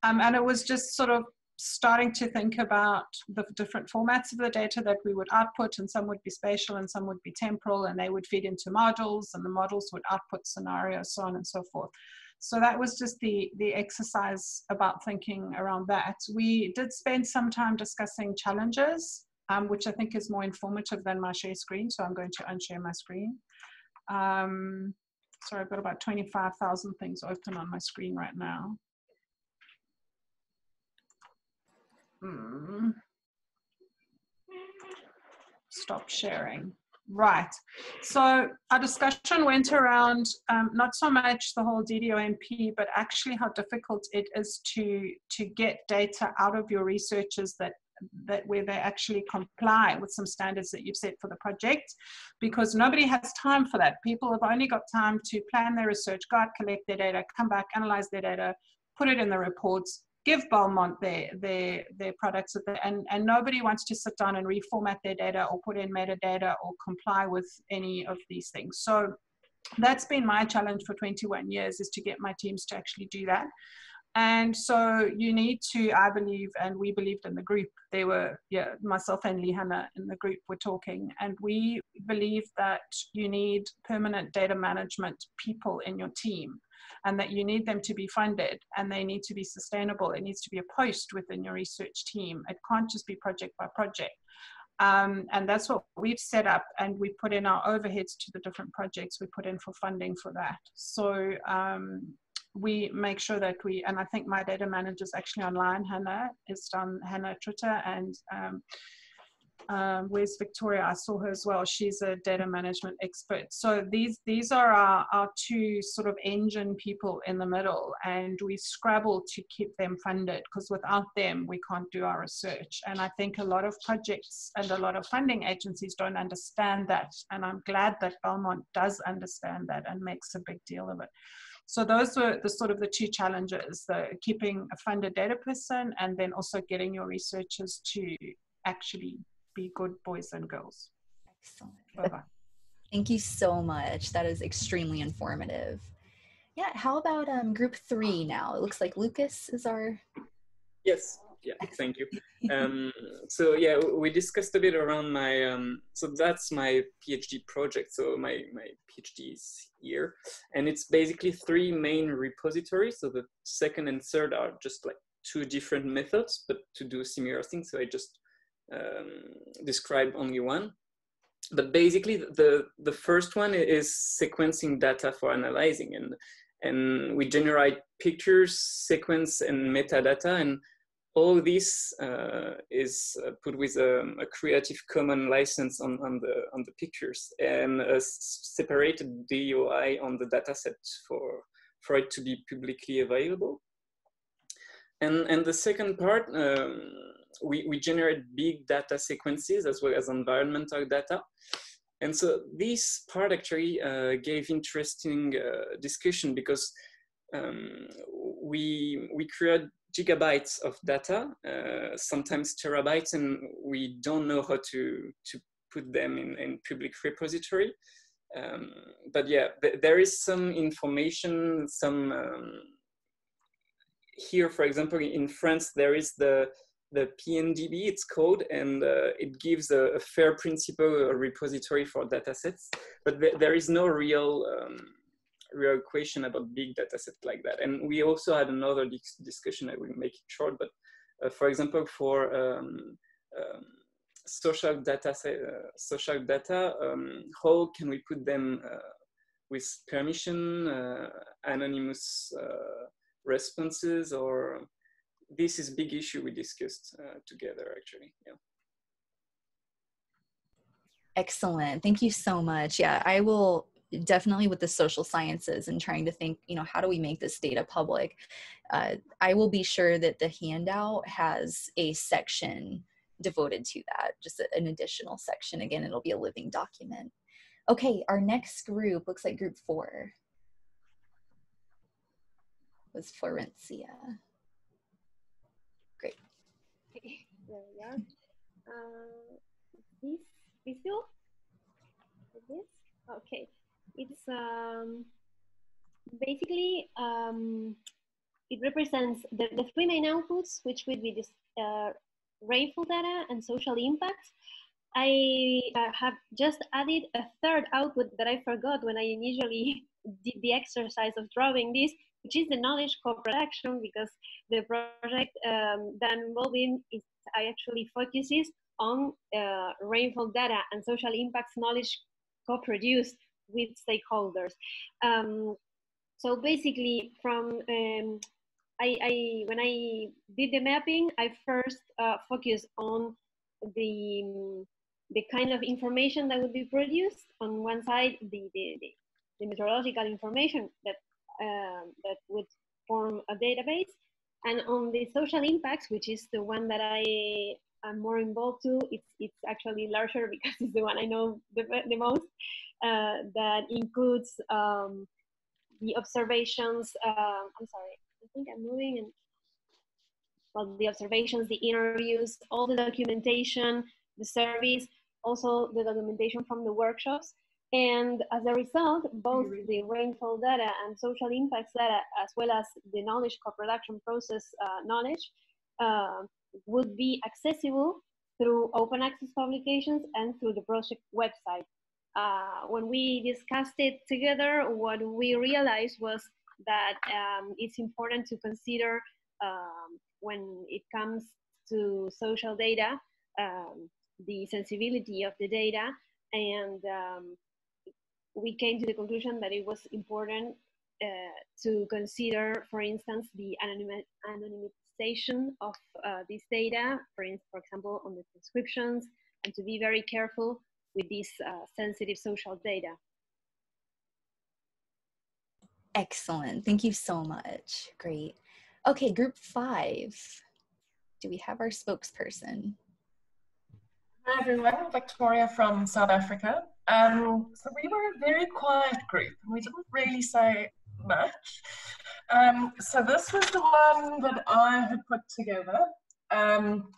um, and it was just sort of starting to think about the different formats of the data that we would output, and some would be spatial and some would be temporal, and they would feed into models, and the models would output scenarios, so on and so forth. So that was just the the exercise about thinking around that. We did spend some time discussing challenges, um, which I think is more informative than my share screen. So I'm going to unshare my screen. Um, sorry, I've got about 25,000 things open on my screen right now. Hmm. Stop sharing. Right. So our discussion went around um, not so much the whole DDOMP, but actually how difficult it is to to get data out of your researchers that that where they actually comply with some standards that you've set for the project because nobody has time for that. People have only got time to plan their research go out collect their data come back analyze their data put it in the reports give Belmont their their their products and and nobody wants to sit down and reformat their data or put in metadata or comply with any of these things. So that's been my challenge for 21 years is to get my teams to actually do that and so you need to i believe and we believed in the group. They were yeah myself and lihanna in the group were talking. And we believe that you need permanent data management people in your team and that you need them to be funded and they need to be sustainable. It needs to be a post within your research team. It can't just be project by project. Um, and that's what we've set up and we put in our overheads to the different projects we put in for funding for that. So um, we make sure that we, and I think my data manager is actually online, Hannah, is on Hannah Twitter, and um, um, where's Victoria? I saw her as well. She's a data management expert. So these these are our, our two sort of engine people in the middle, and we scrabble to keep them funded because without them we can't do our research. And I think a lot of projects and a lot of funding agencies don't understand that, and I'm glad that Belmont does understand that and makes a big deal of it. So those were the sort of the two challenges: the keeping a funded data person, and then also getting your researchers to actually be good boys and girls. Excellent. Bye-bye. Thank you so much. That is extremely informative. Yeah, how about um, group three now? It looks like Lucas is our. Yes, yeah, thank you. Um, so yeah, we discussed a bit around my, um, so that's my PhD project. So my, my PhD is here and it's basically three main repositories. So the second and third are just like two different methods, but to do similar things. So I just um, describe only one. But basically, the the first one is sequencing data for analyzing, and and we generate pictures, sequence, and metadata, and all this uh, is uh, put with a, a, Creative Commons license on, on the on the pictures and a separated DOI on the dataset for for it to be publicly available. And and the second part. Um, we, we generate big data sequences as well as environmental data. and so this part actually uh, gave interesting uh, discussion because um, we we create gigabytes of data, uh, sometimes terabytes, and we don't know how to to put them in, in public repository. Um, but yeah, th there is some information, some um, here, for example, in France, there is the the PNDB, it's called, and uh, it gives a, a, FAIR principle a repository for datasets, but th there is no real um, real question about big datasets like that. And we also had another discussion, I will make it short, but uh, for example, for um, um, social data, uh, social data, um, how can we put them uh, with permission, uh, anonymous uh, responses, or this is big issue we discussed uh, together actually. Yeah. Excellent. Thank you so much. Yeah i will definitely with the social sciences and trying to think you know how do we make this data public? Uh, i will be sure that the handout has a section devoted to that just an additional section. Again it'll be a living document. Okay our next group looks like group four. Was florencia. There we are. Uh, this this, okay. It's um, basically, um, it represents the, the three main outputs, which would be this uh, rainfall data and social impacts. I uh, have just added a third output that I forgot when I initially did the exercise of drawing this, which is the knowledge co-production because the project um, that I'm involved in is I actually focuses on uh, rainfall data and social impacts knowledge co-produced with stakeholders. Um, so basically, from um, I, I, when I did the mapping, I first uh, focused on the the kind of information that would be produced. On one side, the the, the, the meteorological information that um, that would form a database, and on the social impacts, which is the one that I am more involved to, it's, it's actually larger because it's the one I know the, the most. Uh, that includes um, the observations. Uh, I'm sorry, I think I'm moving and well, the observations, the interviews, all the documentation, the surveys, also the documentation from the workshops. And as a result, both the rainfall data and social impacts data, as well as the knowledge co-production process uh, knowledge, uh, would be accessible through open access publications and through the project website. Uh, when we discussed it together, what we realized was that um, it's important to consider um, when it comes to social data, um, the sensibility of the data and um, we came to the conclusion that it was important uh, to consider, for instance, the anonymization of uh, this data, for, for example, on the transcriptions, and to be very careful with this uh, sensitive social data. Excellent. Thank you so much. Great. Okay, group five. Do we have our spokesperson? Hi everyone, Victoria from South Africa. Um, so we were a very quiet group. We didn't really say much. Um, so this was the one that I had put together. Um,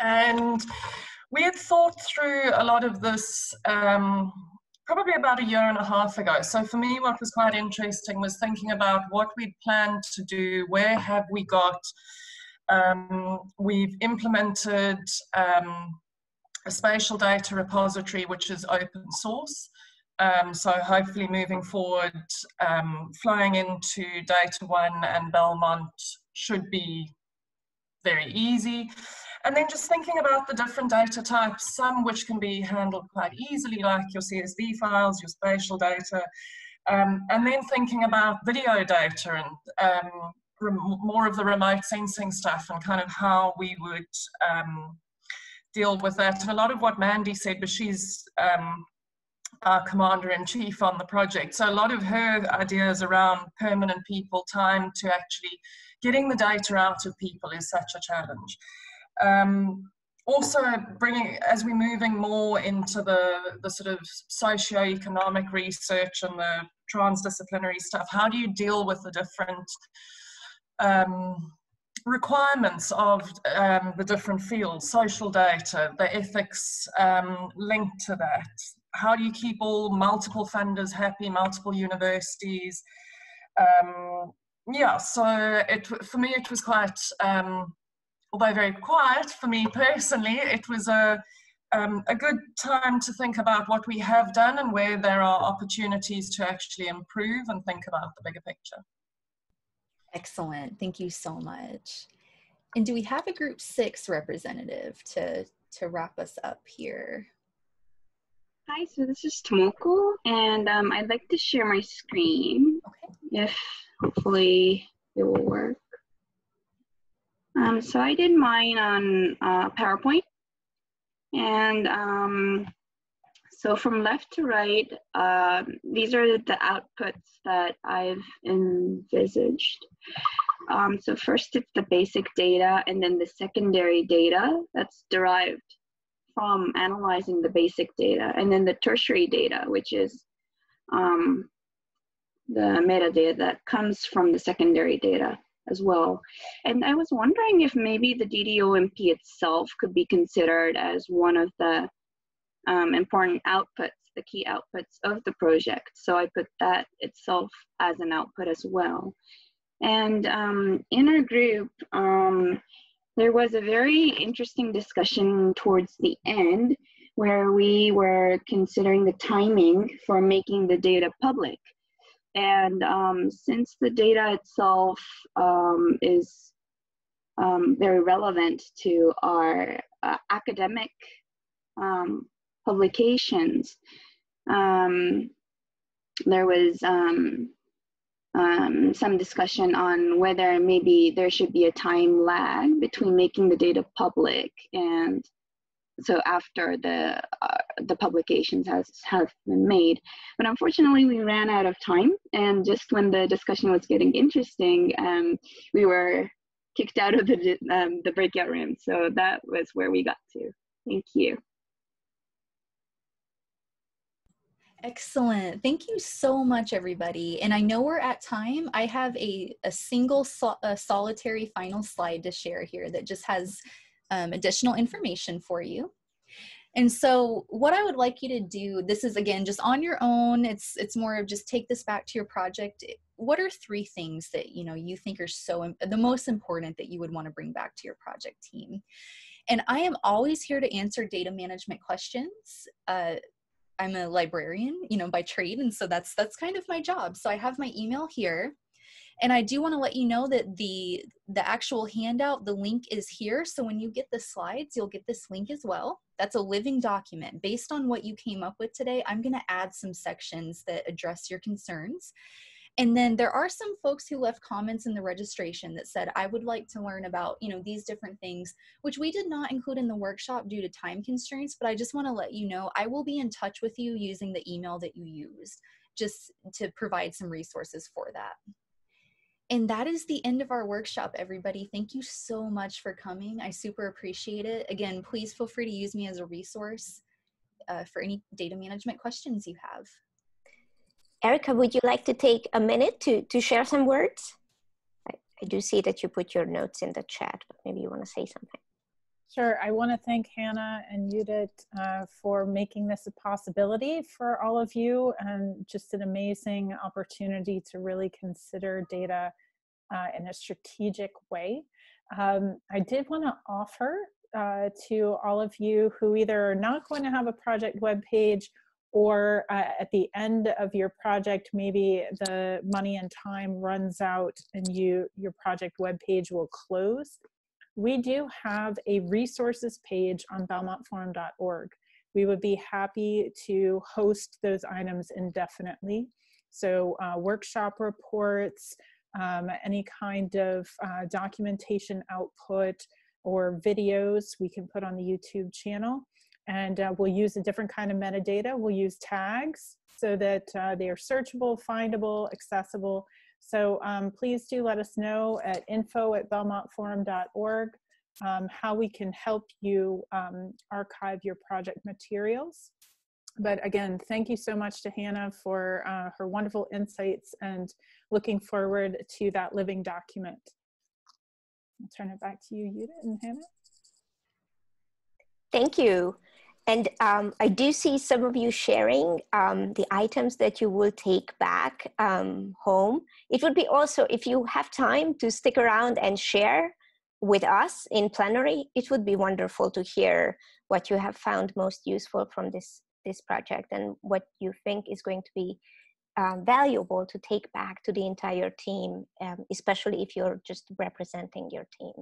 and we had thought through a lot of this um, probably about a year and a half ago. So for me, what was quite interesting was thinking about what we'd planned to do, where have we got, um, we've implemented um, a spatial data repository which is open source. Um, so hopefully moving forward, um, flying into DataONE and Belmont should be very easy. And then just thinking about the different data types, some which can be handled quite easily, like your CSV files, your spatial data, um, and then thinking about video data and um, more of the remote sensing stuff and kind of how we would um, deal with that. And a lot of what Mandy said, but she's um, our commander in chief on the project. So a lot of her ideas around permanent people, time to actually getting the data out of people is such a challenge. Um, also bringing as we're moving more into the the sort of socio-economic research and the transdisciplinary stuff how do you deal with the different um, requirements of um, the different fields social data the ethics um, linked to that? How do you keep all multiple funders happy multiple universities? Um, yeah so it for me it was quite um, although very quiet for me personally, it was a, um, a good time to think about what we have done and where there are opportunities to actually improve and think about the bigger picture. Excellent. Thank you so much. And do we have a group six representative to, to wrap us up here? Hi, so this is Tomoko, and um, I'd like to share my screen. Okay. If hopefully it will work. Um, so I did mine on uh, PowerPoint. And um, so from left to right, uh, these are the outputs that I've envisaged. Um, so first it's the basic data and then the secondary data that's derived from analyzing the basic data and then the tertiary data, which is um, the metadata that comes from the secondary data as well. And I was wondering if maybe the DDOMP itself could be considered as one of the um, important outputs, the key outputs of the project. So I put that itself as an output as well. And um, in our group, um, there was a very interesting discussion towards the end where we were considering the timing for making the data public. And um, since the data itself um, is um, very relevant to our uh, academic um, publications, um, there was some discussion on whether maybe there should be a time lag between making the data public and so after the uh, the publications has have been made but unfortunately we ran out of time and just when the discussion was getting interesting um, we were kicked out of the um, the breakout room so that was where we got to thank you Excellent. Thank you so much, everybody. And I know we're at time. I have a, a single a solitary final slide to share here that just has um, additional information for you. And so what I would like you to do, this is again just on your own. It's it's more of just take this back to your project. What are three things that you know you think are so the most important that you would want to bring back to your project team? And I am always here to answer data management questions. Uh, I'm a librarian, you know, by trade, and so that's that's kind of my job. So I have my email here. And I do want to let you know that the the actual handout, the link is here. So when you get the slides, you'll get this link as well. That's a living document. Based on what you came up with today, I'm going to add some sections that address your concerns. And then there are some folks who left comments in the registration that said, I would like to learn about, you know, these different things, which we did not include in the workshop due to time constraints, but I just want to let you know, I will be in touch with you using the email that you used just to provide some resources for that. And that is the end of our workshop, everybody. Thank you so much for coming. I super appreciate it. Again, please feel free to use me as a resource uh, for any data management questions you have. Erica, would you like to take a minute to, to share some words? I, I do see that you put your notes in the chat, but maybe you want to say something. Sure. I want to thank Hannah and Judith uh, for making this a possibility for all of you and just an amazing opportunity to really consider data uh, in a strategic way. Um, I did want to offer uh, to all of you who either are not going to have a project web page or uh, at the end of your project maybe the money and time runs out and you your project web page will close we do have a resources page on belmontforum.org. We would be happy to host those items indefinitely. So uh, workshop reports, um, any kind of uh, documentation output or videos we can put on the YouTube channel. And uh, we'll use a different kind of metadata. We'll use tags so that uh, they are searchable, findable, accessible, so um, please do let us know at info at belmontforum.org. um, how we can help you um, archive your project materials. But again, thank you so much to Hannah for uh, her wonderful insights and looking forward to that living document. I'll turn it back to you, Judith and Hannah. Thank you. And um, I do see some of you sharing um, the items that you will take back um, home. It would be also, if you have time to stick around and share with us in plenary, it would be wonderful to hear what you have found most useful from this, this project and what you think is going to be um, valuable to take back to the entire team, um, especially if you're just representing your team.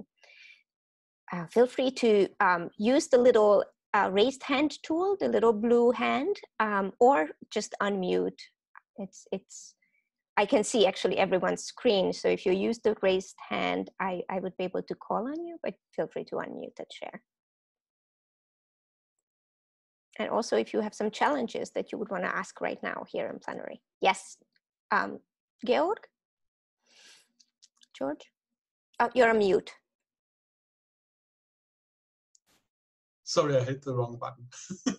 Uh, feel free to um, use the little uh, raised hand tool, the little blue hand, um, or just unmute. It's, it's, I can see actually everyone's screen. So if you use the raised hand, I, I would be able to call on you, but feel free to unmute and share. And also if you have some challenges that you would want to ask right now here in plenary. Yes, um, Georg? George? Oh, you're on mute. Sorry, I hit the wrong button.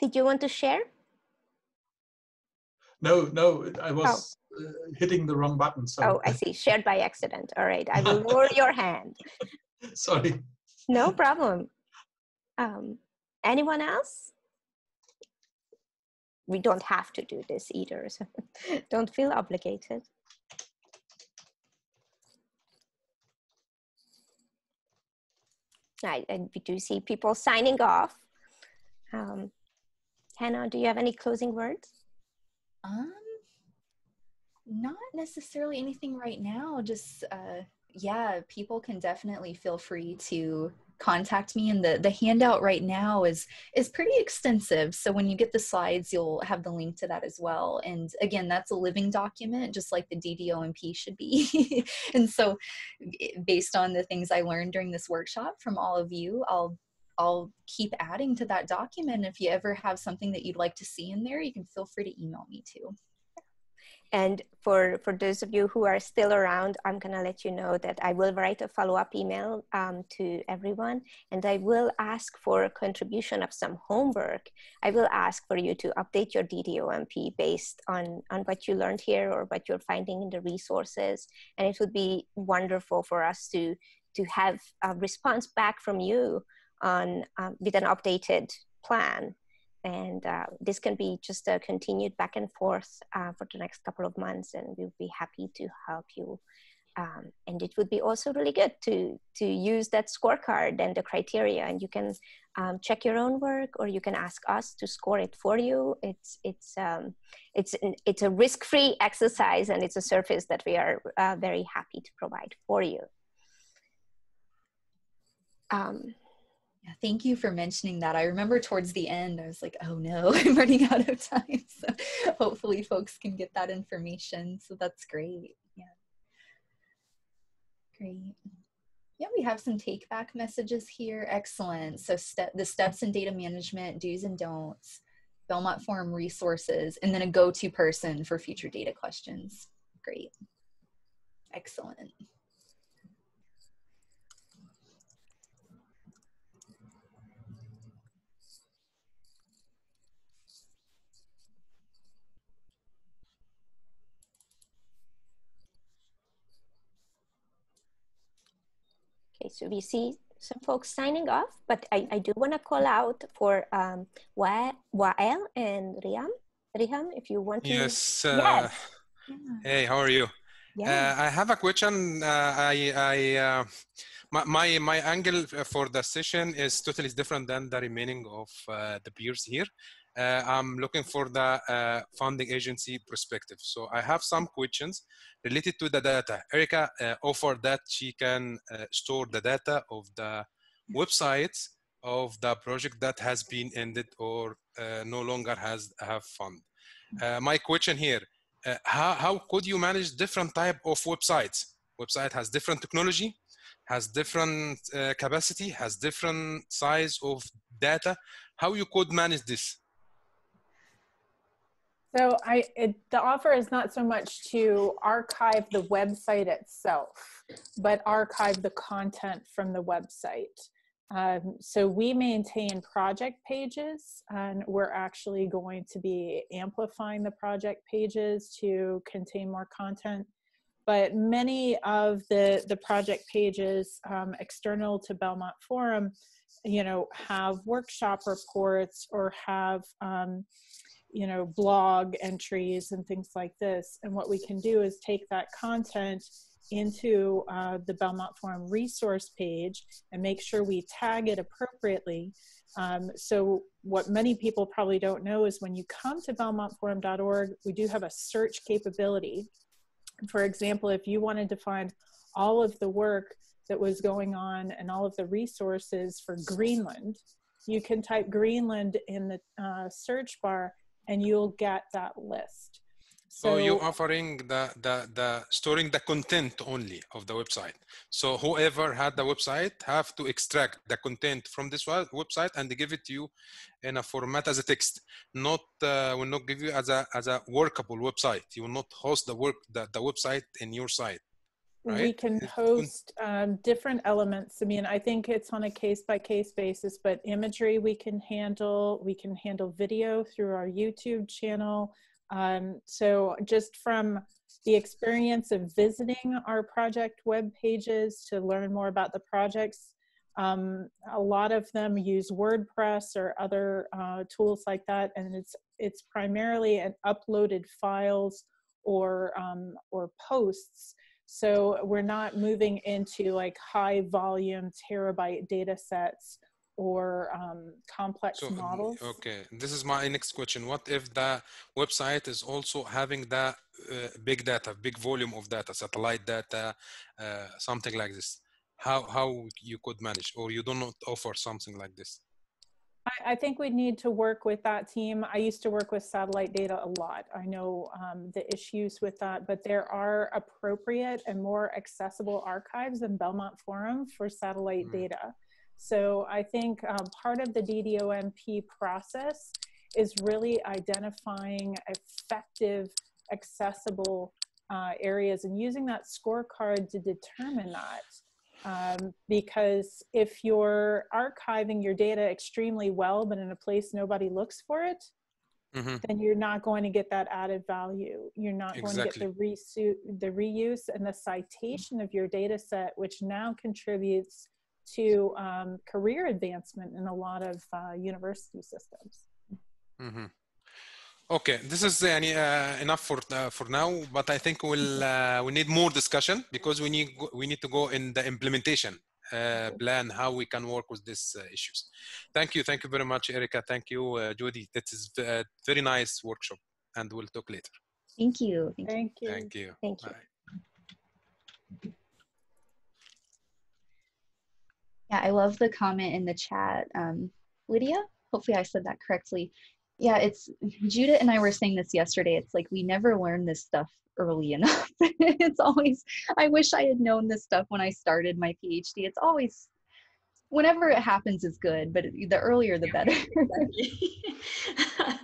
Did you want to share? No, no, I was oh. uh, hitting the wrong button. So. Oh, I see. Shared by accident. All right. I will lower your hand. Sorry. No problem. Um, anyone else? We don't have to do this either, so don't feel obligated. I, we do see people signing off. Um, Hannah, do you have any closing words? Um, not necessarily anything right now. Just uh, yeah, people can definitely feel free to contact me and the the handout right now is is pretty extensive. So when you get the slides you'll have the link to that as well. And again that's a living document just like the DDOMP should be. And so eh, based on the things I learned during this workshop from all of you I'll I'll keep adding to that document. If you ever have something that you'd like to see in there you can feel free to email me too and for, for those of you who are still around, I'm going to let you know that I will write a follow-up email um, to everyone, and I will ask for a contribution of some homework. I will ask for you to update your DDOMP based on, on what you learned here or what you're finding in the resources. And it would be wonderful for us to, to have a response back from you on um, with an updated plan and uh, this can be just a continued back and forth uh, for the next couple of months and we'll be happy to help you um, and it would be also really good to to use that scorecard and the criteria and you can um, check your own work or you can ask us to score it for you. It's it's um, it's it's a risk-free exercise and it's a service that we are uh, very happy to provide for you. Um, thank you for mentioning that. I remember towards the end, I was like, oh no, I'm running out of time. So hopefully folks can get that information. So that's great. Yeah. Great. Yeah, we have some take back messages here. Excellent. So step, the steps in data management, do's and don'ts, Belmont Forum resources, and then a go-to person for future data questions. Great. Excellent. Okay, so we see some folks signing off, but I, I do want to call out for um, Wael and Riam. Riham, if you want to. Yes. Uh, yes. Hey, how are you? Yeah. Uh, I have a question. Uh, I, I, uh, my, my, my angle for the session is totally different than the remaining of uh, the peers here. Uh, I'm looking for the uh, funding agency perspective. So I have some questions related to the data. Erica uh, offered that she can uh, store the data of the websites of the project that has been ended or uh, no longer has have fund. Uh, my question here, how, how could you manage different type of websites? Website has different technology, has different capacity, has different size of data. How you could manage this? So I, it, the offer is not so much to archive the website itself, but archive the content from the website. Um, so we maintain project pages and we're actually going to be amplifying the project pages to contain more content. But many of the, the project pages um, external to Belmont Forum, you know, have workshop reports or have um, you know, blog entries and things like this. And what we can do is take that content into uh, the Belmont Forum resource page and make sure we tag it appropriately. Um, so what many people probably don't know is when you come to belmontforum.org, we do have a search capability. For example, if you wanted to find all of the work that was going on and all of the resources for Greenland, you can type Greenland in the uh, search bar and you'll get that list. So, you're offering the, the, the storing the content only of the website. So whoever had the website have to extract the content from this website and give it to you in a format as a text. Not uh, will not give you as a as a workable website. You will not host the work the, the website in your site. Right? We can host um, different elements. I mean, I think it's on a case by case basis, but imagery we can handle. We can handle video through our YouTube channel. Um, so just from the experience of visiting our project web pages to learn more about the projects, um, a lot of them use WordPress or other uh, tools like that, and it's it's primarily an uploaded files or um, or posts. So we're not moving into like high volume terabyte data sets or um, complex So, models. okay, this is my next question. What if the website is also having that uh, big data, big volume of data, satellite data, uh, something like this? How how you could manage, or you do not offer something like this? I, I think we need to work with that team. I used to work with satellite data a lot. I know um, the issues with that, but there are appropriate and more accessible archives in Belmont Forum for satellite data. So I think um, part of the DDOMP process is really identifying effective, accessible uh, areas and using that scorecard to determine that. Um, because if you're archiving your data extremely well, but in a place nobody looks for it, Mhm. then you're not going to get that added value. You're not going to get the, resu- the reuse and the citation of your data set, which now contributes to um, career advancement in a lot of uh, university systems. Mhm. Okay, this is uh, uh, enough for uh, for now, but I think we'll uh, we need more discussion because we need we need to go in the implementation uh, plan how we can work with these uh, issues. Thank you, thank you very much, Erica. Thank you, uh, Judy. That is a very nice workshop, and we'll talk later. Thank you. Thank you. Thank you. Thank you. Thank you. Bye. Yeah, I love the comment in the chat. Um, Lydia, hopefully I said that correctly. Yeah, it's Judith and I were saying this yesterday. It's like we never learn this stuff early enough. it's always, I wish I had known this stuff when I started my PhD. It's always, whenever it happens is good, but the earlier the better.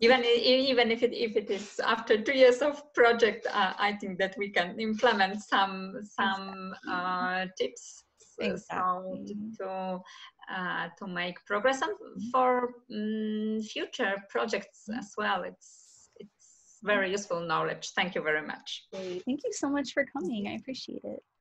even even if it if it is after two years of project, uh, I think that we can implement some some uh, tips s- so to uh, to make progress and for mm future projects as well. It's it's very useful knowledge. Thank you very much. Thank you so much for coming. I appreciate it.